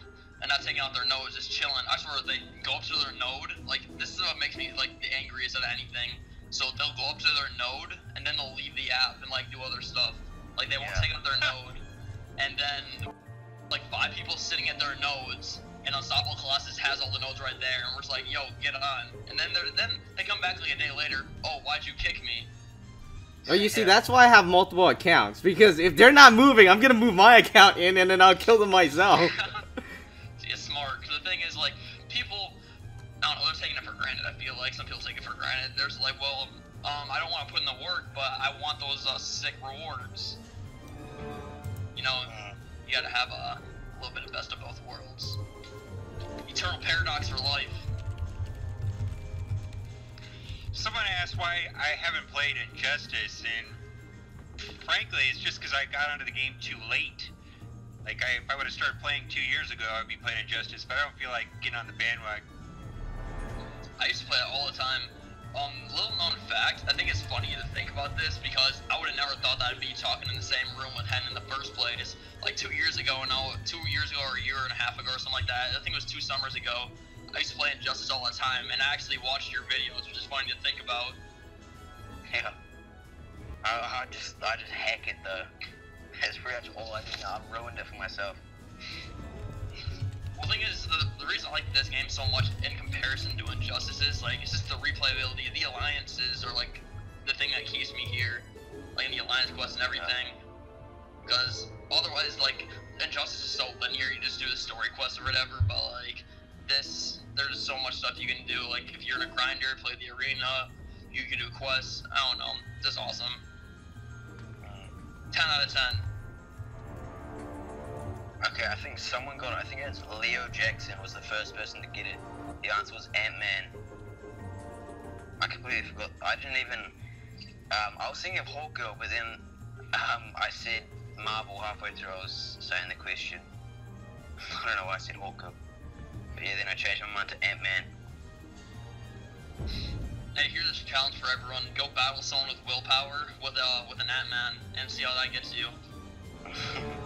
and not taking out their nodes, just chilling. I swear they go up to their node. Like this is what makes me like the angriest of anything. So they'll go up to their node and then they'll leave the app and like do other stuff. Like they won't Yeah. take out their node, and then like five people sitting at their nodes. And Unstoppable Colossus has all the nodes right there, and we're just like, "Yo, get on!" And then they're then they come back like a day later. Oh, why'd you kick me? Oh, you see, that's why I have multiple accounts because if they're not moving, I'm gonna move my account in and then I'll kill them myself. See, it's smart. 'cause the thing is, like, granted. I feel like some people take it for granted. There's like, well, um, I don't want to put in the work, but I want those uh, sick rewards. You know, you gotta have a little bit of best of both worlds. Eternal paradox for life. Someone asked why I haven't played Injustice, and frankly, it's just because I got onto the game too late. Like, I, if I would have started playing two years ago, I'd be playing Injustice, but I don't feel like getting on the bandwagon. I used to play it all the time. Um, little known fact, I think it's funny to think about this because I would have never thought that I'd be talking in the same room with Hen in the first place. Like two years ago, and now two years ago or a year and a half ago or something like that. I think it was two summers ago. I used to play Injustice all the time, and I actually watched your videos, which is funny to think about. Yeah. I, I just I just hack it though. That's pretty much all I do. I've ruined it for myself. The thing is, the, the reason I like this game so much in comparison to Injustice is like it's just the replayability. Of the alliances are like the thing that keeps me here, like in the alliance quest and everything. Because otherwise, like Injustice is so linear, you just do the story quest or whatever. But like this, there's so much stuff you can do. Like if you're in a grinder, play the arena. You can do quests. I don't know, just awesome. Ten out of ten. Okay, I think someone got it. I think it's Leo Jackson was the first person to get it. The answer was Ant Man. I completely forgot. I didn't even. Um, I was thinking of Hawk Girl, but then um, I said Marvel halfway through. I was saying the question. I don't know why I said Hawk Girl. But yeah, then I changed my mind to Ant Man. Hey, here's a challenge for everyone. Go battle someone with willpower with uh with an Ant Man and see how that gets you.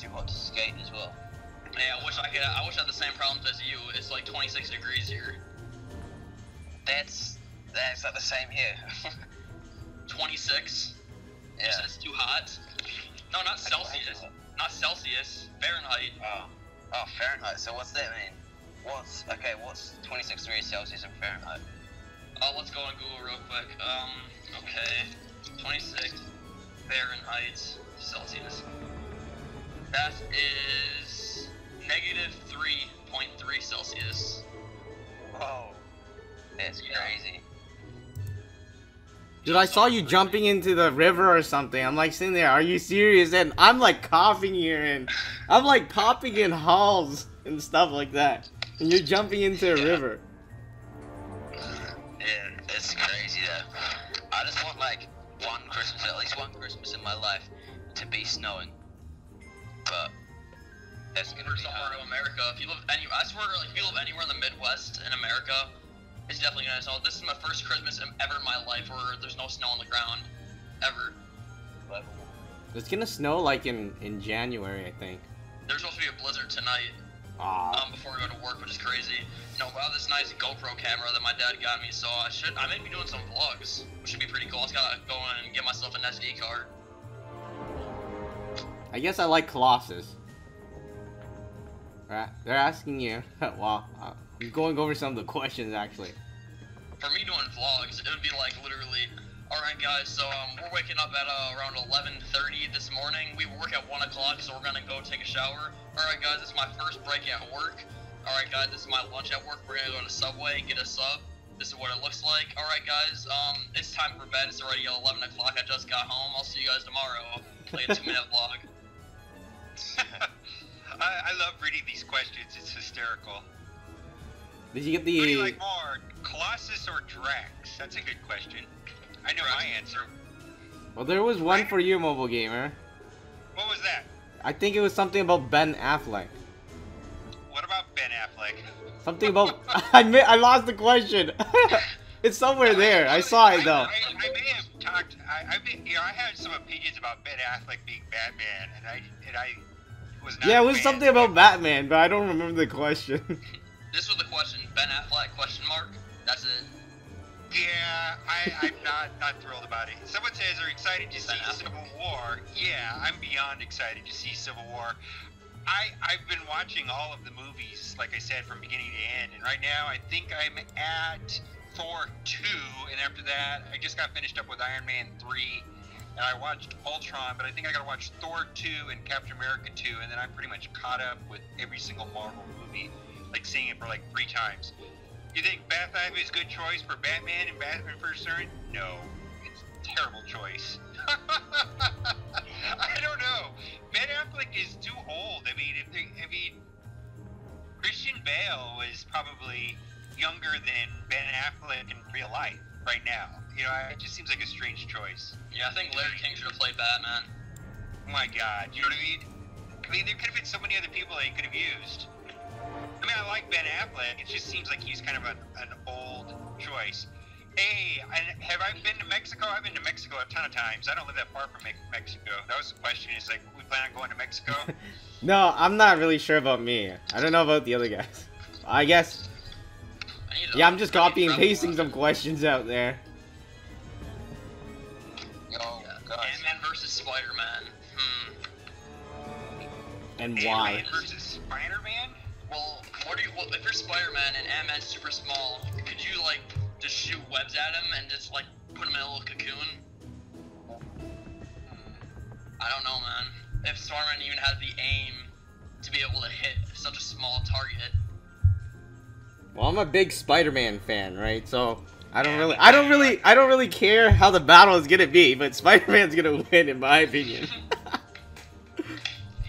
Too hot to skate as well. Yeah, I wish I could. I wish I had the same problems as you. It's like 26 degrees here. That's that's not the same here. 26. yeah. You said it's too hot. No, not Celsius. Not Celsius. Fahrenheit. Oh. Oh, Fahrenheit. So what's that mean? What's okay? What's 26 degrees Celsius in Fahrenheit? Oh, let's go on Google real quick. Um, okay. 26 Fahrenheit Celsius. That is negative 3.3 Celsius. Whoa. That's crazy. Dude, I saw you jumping into the river or something. I'm like sitting there, are you serious? And I'm like coughing here and I'm like popping in Halls and stuff like that. And you're jumping into a Yeah. river. Yeah, it's crazy though. I just want like one Christmas, at least one Christmas in my life, to be snowing. But that's gonna Or be somewhere hard. in America. If you live any, I swear, like, if you live anywhere in the Midwest in America, it's definitely gonna snow. This is my first Christmas in- ever in my life where there's no snow on the ground, ever. It's gonna snow like in, in January, I think. There's supposed to be a blizzard tonight. Aw. um, before we go to work, which is crazy. You know, I have this nice GoPro camera that my dad got me, so I should I may be doing some vlogs, which should be pretty cool. I just gotta go in and get myself an SD card. I guess I like Colossus. Right? They're asking you. well, uh, I'm going over some of the questions actually. For me doing vlogs, it would be like literally, all right, guys. So um, we're waking up at uh, around 11:30 this morning. We work at one o'clock, so we're gonna go take a shower. All right, guys, this is my first break at work. All right, guys, this is my lunch at work. We're gonna go to Subway, get a sub. This is what it looks like. All right, guys, um, it's time for bed. It's already 11 o'clock. I just got home. I'll see you guys tomorrow. Play a two-minute vlog. I, I love reading these questions. It's hysterical. Did you get Who do you the? like more, Colossus or Drax? That's a good question. I know my answer. Well, there was one for you, mobile gamer. What was that? I think it was something about Ben Affleck. What about Ben Affleck? Something about. I mi- I lost the question. it's somewhere there. I saw it though. I, I may have talked. I, I've been, you know, I had some opinions about Ben Affleck being Batman, and I and I was not. Yeah, it was fan. something about Batman, but I don't remember the question. This was the question. Ben Affleck? Question mark. That's it. Yeah, I, I'm not not thrilled about it. Someone says they're excited to see Affleck. Civil War. Yeah, I'm beyond excited to see Civil War. I I've been watching all of the movies, like I said, from beginning to end, and right now I think I'm at Thor two, and after that I just got finished up with Iron Man three, and I watched Ultron, but I think I gotta watch Thor two and Captain America two, and then I'm pretty much caught up with every single Marvel movie, like seeing it for like three times. You think Bath Affleck is a good choice for Batman and Batman for Superman? No, it's a terrible choice. I don't know. Ben Affleck is too old. I mean, if they, I mean, Christian Bale was probably younger than Ben Affleck in real life right now. You know, it just seems like a strange choice. Yeah, I think Larry King should have played Batman. Oh my God, you know what I mean? I mean, there could have been so many other people that he could have used. I mean, I like Ben Affleck. It just seems like he's kind of an, an old choice. Hey, I, have I been to Mexico? I've been to Mexico a ton of times. I don't live that far from Me- Mexico. That was the question. Is like, we plan on going to Mexico? no, I'm not really sure about me. I don't know about the other guys. I guess. I need to- Yeah, I'm just I need to copying and pasting some questions out there. Yo, Yeah. guys. Ant-Man versus Spider-Man. Hmm. And why? Ant-Man versus Spider-Man? Well, what do you? Well, if you're Spider-Man and Ant-Man's super small, could could you like just shoot webs at him and just like put him in a little cocoon? I don't know, man. If Spider-Man even has the aim to be able to hit such a small target. Well, I'm a big Spider-Man fan, right? So I don't really, I don't really, I don't really care how the battle is gonna be, but Spider-Man's gonna win, in my opinion.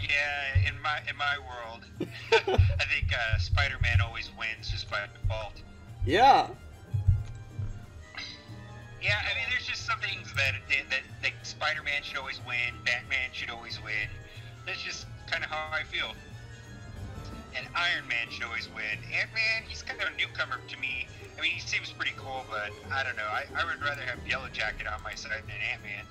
Yeah, in my in my world, I think uh, Spider-Man always wins just by default. yeah. Yeah, I mean, there's just some things that that, that, Spider-Man should always win, Batman should always win. That's just kind of how I feel. And Iron Man should always win. Ant-Man, he's kind of a newcomer to me. I mean, he seems pretty cool, but I don't know. I, I would rather have Yellow Jacket on my side than Ant-Man.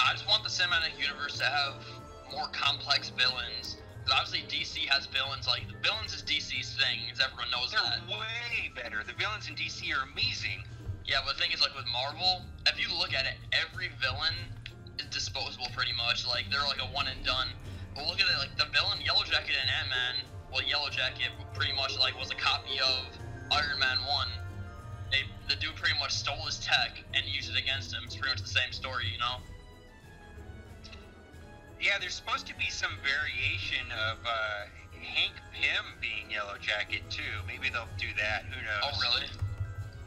I just want the cinematic universe to have more complex villains. 'Cause obviously DC has villains like the villains is DC's thing, as everyone knows They're that. way better. The villains in DC are amazing. Yeah, but the thing is, like with Marvel, if you look at it, every villain is disposable pretty much. Like they're like a one and done. But look at it, like the villain Yellow Jacket and Ant Man. Well, Yellow Jacket pretty much like was a copy of Iron Man One. They the dude pretty much stole his tech and used it against him. It's pretty much the same story, you know. Yeah, there's supposed to be some variation of uh, Hank Pym being Yellow Jacket too. Maybe they'll do that. Who knows? Oh really?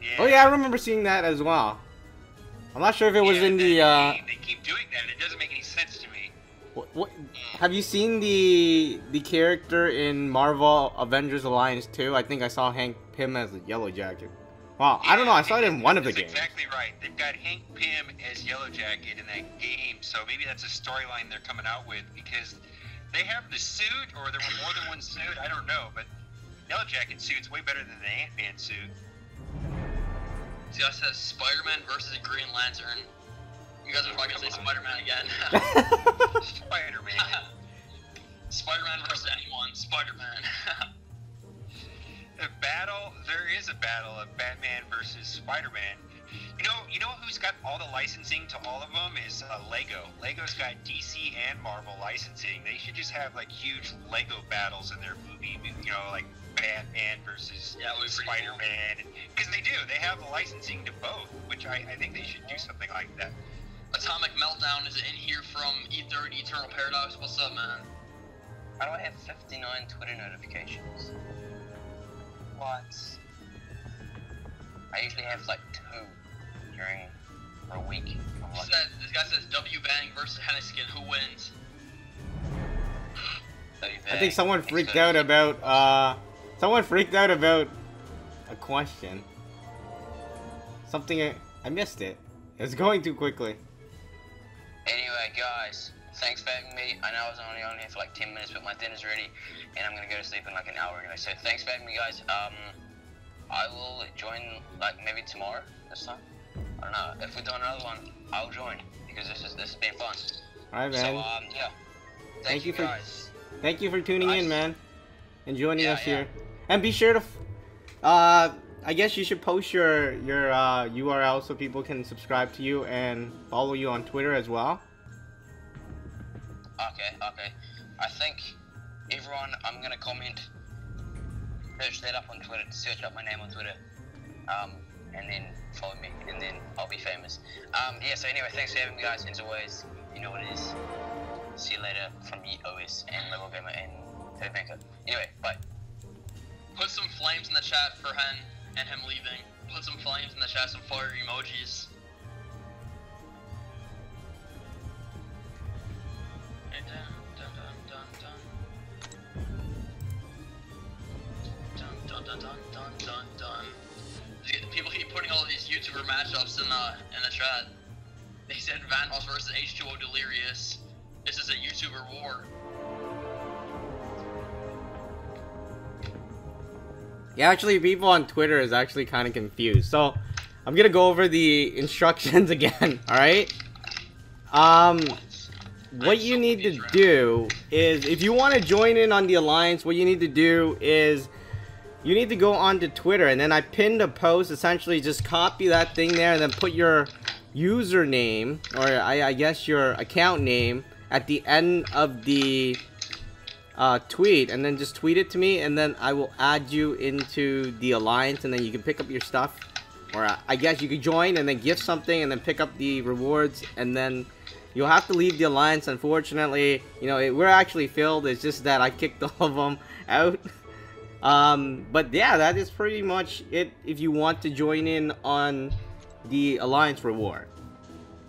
Yeah. Oh yeah, I remember seeing that as well. I'm not sure if it was Yeah, in the. they, Uh, They keep doing that. and It doesn't make any sense to me. What, what, have you seen the the character in Marvel Avengers Alliance 2? I think I saw Hank Pym as a Yellow Jacket. Wow, I don't know. I saw it in one of the games. Exactly right. They've got Hank Pym as Yellow Jacket in that game, so maybe that's a storyline they're coming out with because they have the suit, or there were more than one suit. I don't know, but Yellow Jacket suit's way better than the Ant Man suit. See, that says Spider-Man versus Green Lantern. You guys are probably gonna say Spider-Man again. Spider Man. Spider-Man versus anyone. Spider-Man. a battle. There is a battle of Batman versus Spider-Man. You know, you know who's got all the licensing to all of them is uh, Lego. Lego's got DC and Marvel licensing. They should just have like huge Lego battles in their movie. You know, like Batman versus Yeah, be. Spider-Man, because they do. They have the licensing to both, which I, I think they should do something like that. Atomic Meltdown is in here from E30 Eternal Paradox. What's up, man? How do I have 59 Twitter notifications? What? I usually have like two during a week. This, like, says, this guy says W Bang versus Hennigan. Who wins? I think someone freaked out about uh someone freaked out about a question. Something I, I missed it. It was going too quickly. Anyway, guys, thanks for having me. I know I was only on here for like 10 minutes, but my dinner's ready, and I'm gonna go to sleep in like an hour anyway. So thanks for having me, guys. Um, I will join like maybe tomorrow this time. I don't know. If we do another one, I'll join because this is this has been fun. Alright So man. um, yeah. Thank, Thank you, you for- guys. Thank you for tuning in, man. And joining Yeah, us yeah. here. And be sure to uh I guess you should post your your uh, URL so people can subscribe to you and follow you on Twitter as well. Okay, okay. I think everyone, I'm gonna comment, search that up on Twitter, search up my name on Twitter, um, and then follow me, and then I'll be famous. Um, yeah. So anyway, thanks for having me, guys. As always, you know what it is. See you later from Yeetos and Level Gamer and Third Banker. Anyway, bye. Put some flames in the chat for Hen and him leaving. Put some flames in the chat, some fire emojis. Dun, dun, dun, dun, dun. Dun, dun, dun, dun, dun, dun. People keep putting all these YouTuber matchups in the in the chat. They said Vanoss versus H2O Delirious. This is a YouTuber war. Actually, people on Twitter is actually kind of confused. So, I'm gonna go over the instructions again. All right. Um, what you need to do is, if you want to join in on the alliance, what you need to do is, you need to go onto Twitter, and then I pinned a post. Essentially, just copy that thing there, and then put your username, or I, I guess your account name, at the end of the uh, tweet and then just tweet it to me and then I will add you into the alliance and then you can pick up your stuff. Or uh, I guess you could join and then gift something and then pick up the rewards and then you'll have to leave the alliance unfortunately. You know it, we're actually filled it's just that I kicked all of them out. Um, but yeah that is pretty much it if you want to join in on the alliance reward.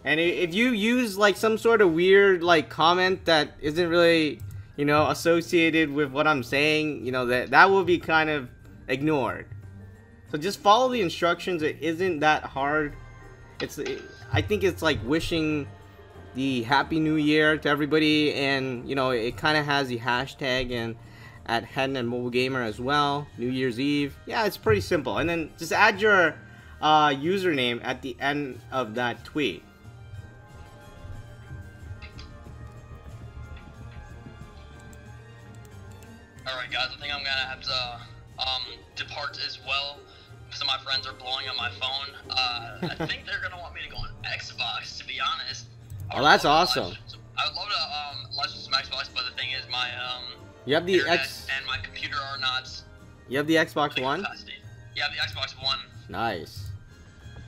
And if you use like some sort of weird like comment that isn't really you know, associated with what I'm saying, you know, that that will be kind of ignored. So just follow the instructions. It isn't that hard. It's it, I think it's like wishing the happy new year to everybody and you know, it kind of has the hashtag and at Hen and Mobile Gamer as well, New Year's Eve. Yeah, it's pretty simple. And then just add your uh, username at the end of that tweet. Alright guys, I think I'm gonna have to um, depart as well. Some of my friends are blowing up my phone. Uh, I think they're gonna want me to go on Xbox, to be honest. Oh, that's awesome. I would love to um, live some Xbox, but the thing is, my um, you have the X and my computer are not. You have the Xbox One. Capacity. Yeah, the Xbox One. Nice.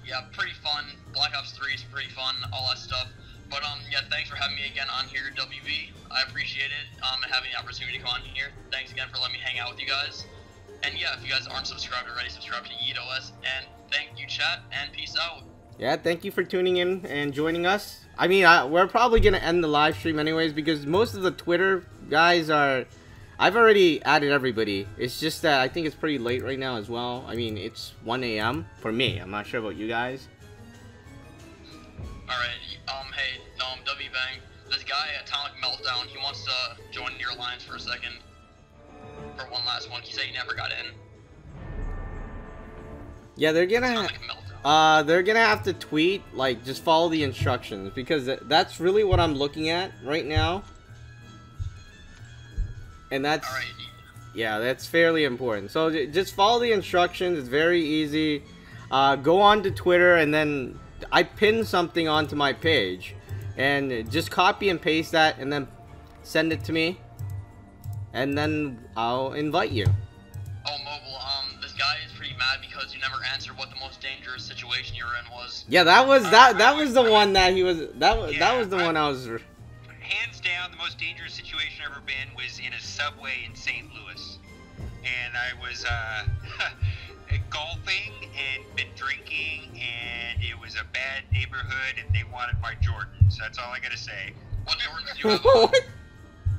Yeah, pretty fun. Black Ops 3 is pretty fun. All that stuff. But um, yeah, thanks for having me again on here, WV. I appreciate it. Um, and having the opportunity to come on here. Thanks again for letting me hang out with you guys. And yeah, if you guys aren't subscribed already, subscribe to Yeetos. And thank you, chat, and peace out. Yeah, thank you for tuning in and joining us. I mean, I, we're probably gonna end the live stream anyways because most of the Twitter guys are. I've already added everybody. It's just that I think it's pretty late right now as well. I mean, it's 1 a.m. for me. I'm not sure about you guys. Alright, um, hey, no, I'm W Bang. This guy, Atomic Meltdown, he wants to join your alliance for a second. For one last one. He said he never got in. Yeah, they're gonna. Uh, they're gonna have to tweet, like, just follow the instructions because that's really what I'm looking at right now. And that's. Alright. Yeah, that's fairly important. So just follow the instructions. It's very easy. Uh, go on to Twitter and then I pin something onto my page and just copy and paste that and then send it to me and then I'll invite you. Oh, Mobile, um, this guy is pretty mad because you never answered what the most dangerous situation you were in was. Yeah, that was that that was the one that he was that was that was the one I was hands down the most dangerous situation I've ever been was in a subway in St. Louis. And I was uh golfing and been drinking, and it was a bad neighborhood, and they wanted my Jordans. That's all I gotta say. What Jordans do you have?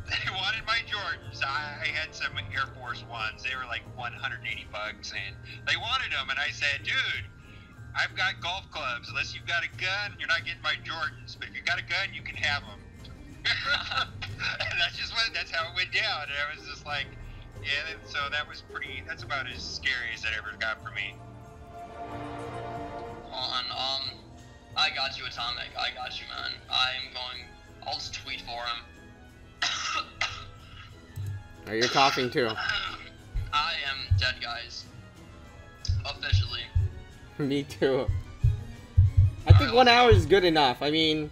they wanted my Jordans. I, I had some Air Force Ones. They were like 180 bucks, and they wanted them. And I said, dude, I've got golf clubs. Unless you've got a gun, you're not getting my Jordans. But if you've got a gun, you can have them. that's just what. That's how it went down. And I was just like, yeah, so that was pretty. That's about as scary as it ever got for me. On, um, I got you, Atomic. I got you, man. I'm going. I'll just tweet for him. oh, you're coughing too. I am dead, guys. Officially. Me too. I think one hour is good enough. I mean,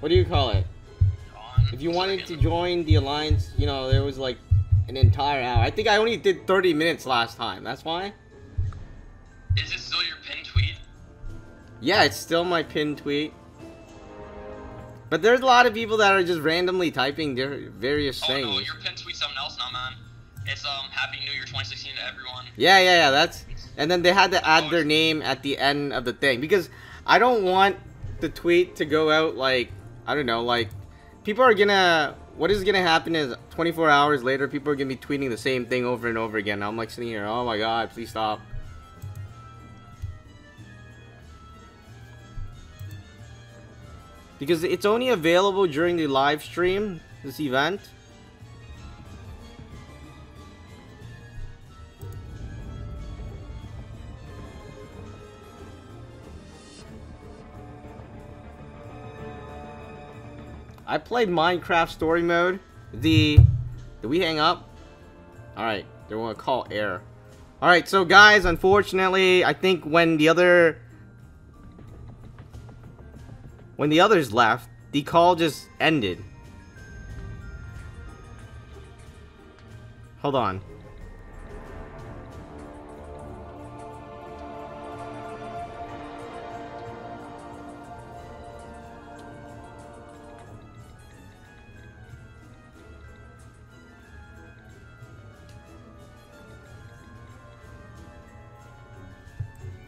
what do you call it? If you wanted to join the alliance, you know, there was like an entire hour. I think I only did 30 minutes last time. That's why. Is it still your pinned tweet? Yeah, it's still my pinned tweet. But there's a lot of people that are just randomly typing their various oh, things. Oh no, your pinned tweet's something else now, man. It's um Happy New Year 2016 to everyone. Yeah, yeah, yeah. That's and then they had to add their name at the end of the thing because I don't want the tweet to go out like I don't know, like people are gonna what is gonna happen is 24 hours later, people are gonna be tweeting the same thing over and over again. I'm like sitting here, oh my god, please stop. Because it's only available during the live stream, this event. I played Minecraft story mode. The did we hang up? All right, they want to call air. All right, so guys, unfortunately, I think when the other when the others left, the call just ended. Hold on.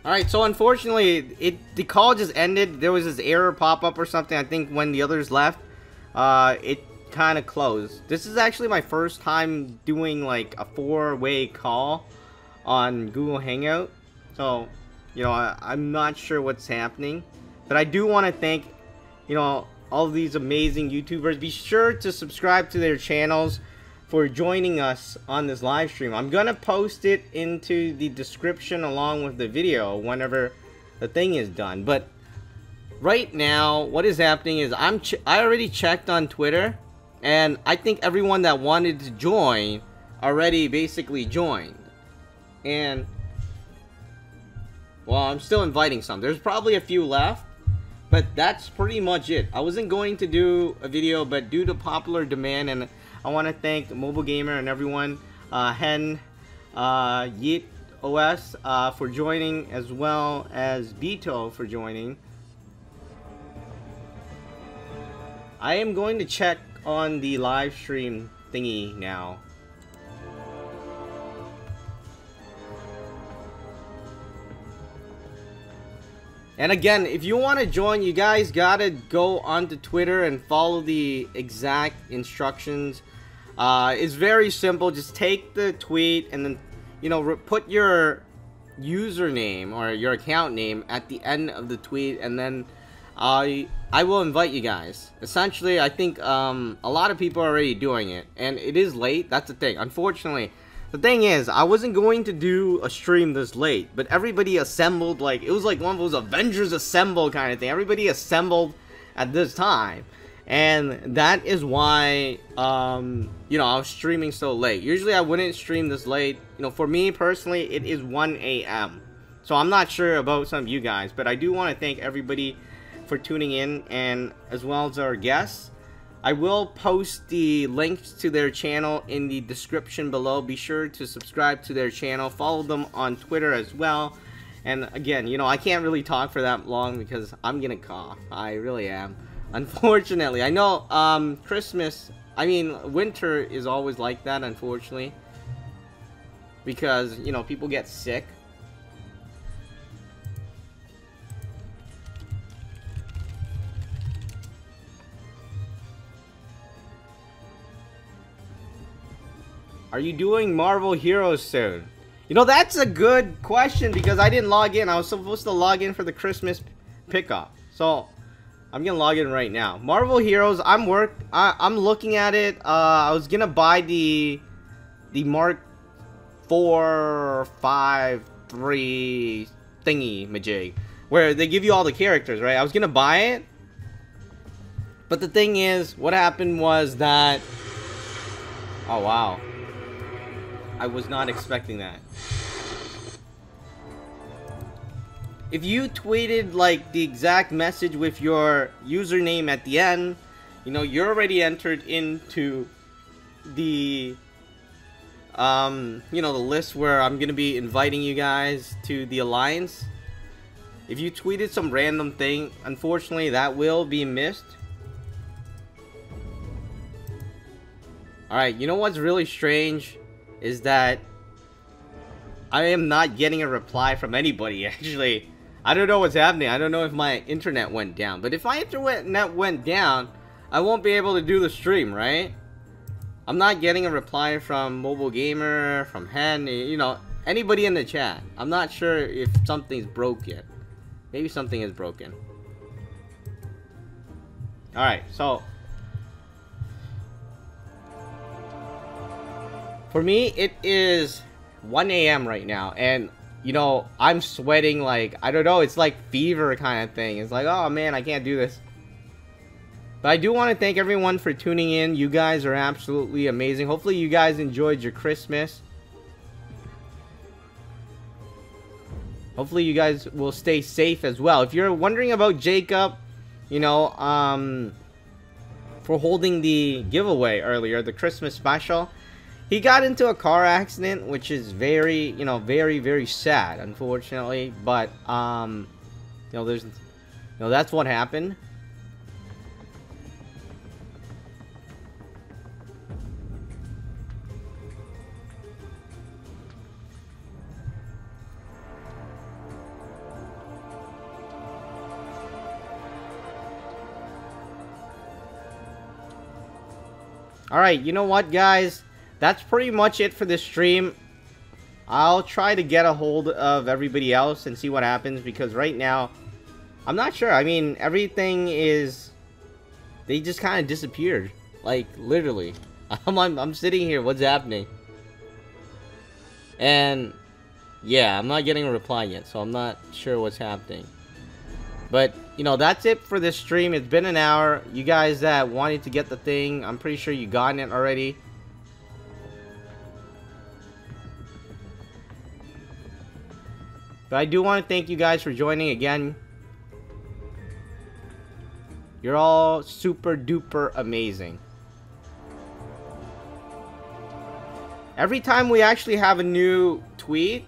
Alright, so unfortunately, it the call just ended. There was this error pop up or something. I think when the others left, uh, it kind of closed. This is actually my first time doing like a four-way call on Google Hangout. So, you know, I, I'm not sure what's happening. But I do want to thank, you know, all these amazing YouTubers. Be sure to subscribe to their channels for joining us on this live stream. I'm gonna post it into the description along with the video whenever the thing is done. But right now, what is happening is I'm I already checked on Twitter, and I think everyone that wanted to join already basically joined. And well, I'm still inviting some. There's probably a few left. But that's pretty much it. I wasn't going to do a video, but due to popular demand and I want to thank Mobile Gamer and everyone, uh, Hen, uh, Yeet OS uh, for joining, as well as Beetto for joining. I am going to check on the live stream thingy now. And again, if you want to join, you guys gotta go onto Twitter and follow the exact instructions uh, it's very simple. Just take the tweet and then, you know, put your username or your account name at the end of the tweet and then I I will invite you guys. Essentially, I think um, a lot of people are already doing it, and it is late. That's the thing. Unfortunately, the thing is, I wasn't going to do a stream this late, but everybody assembled like it was like one of those Avengers Assemble kind of thing. Everybody assembled at this time, and that is why um, you know, I was streaming so late. Usually I wouldn't stream this late. You know, for me personally, it is 1 a.m. So I'm not sure about some of you guys, but I do want to thank everybody for tuning in and as well as our guests. I will post the links to their channel in the description below. Be sure to subscribe to their channel. Follow them on Twitter as well. And again, you know, I can't really talk for that long because I'm gonna cough. I really am. Unfortunately, I know um, Christmas I mean, winter is always like that, unfortunately. Because, you know, people get sick. Are you doing Marvel Heroes soon? You know, that's a good question because I didn't log in. I was supposed to log in for the Christmas pickup. So, I'm gonna log in right now. Marvel Heroes. I'm work. I, am looking at it. Uh, I was gonna buy the the Mark four, five, three thingy majig, where they give you all the characters, right? I was gonna buy it, but the thing is, what happened was that. Oh wow. I was not expecting that. If you tweeted like the exact message with your username at the end, you know, you're already entered into the um, you know, the list where I'm going to be inviting you guys to the alliance. If you tweeted some random thing, unfortunately that will be missed. Alright, you know what's really strange? Is that I am not getting a reply from anybody, actually. I don't know what's happening. I don't know if my internet went down. But if my internet went down, I won't be able to do the stream, right? I'm not getting a reply from Mobile Gamer, from Hen, you know, anybody in the chat. I'm not sure if something's broken. Maybe something is broken. Alright, so... For me, it is 1 a.m. right now, and you know, I'm sweating like, I don't know, it's like fever kind of thing. It's like, oh man, I can't do this. But I do want to thank everyone for tuning in. You guys are absolutely amazing. Hopefully you guys enjoyed your Christmas. Hopefully you guys will stay safe as well. If you're wondering about Jacob, you know, um, for holding the giveaway earlier, the Christmas special, he got into a car accident, which is very, you know, very, very sad, unfortunately. But, um, you know, there's, you know, that's what happened. Alright, you know what, guys? That's pretty much it for this stream. I'll try to get a hold of everybody else and see what happens, because right now, I'm not sure. I mean, everything is... They just kind of disappeared. Like, literally. I'm, I'm, I'm sitting here, what's happening? And, yeah, I'm not getting a reply yet, so I'm not sure what's happening. But, you know, that's it for this stream. It's been an hour. You guys that wanted to get the thing, I'm pretty sure you gotten it already. But I do want to thank you guys for joining again. You're all super duper amazing. Every time we actually have a new tweet,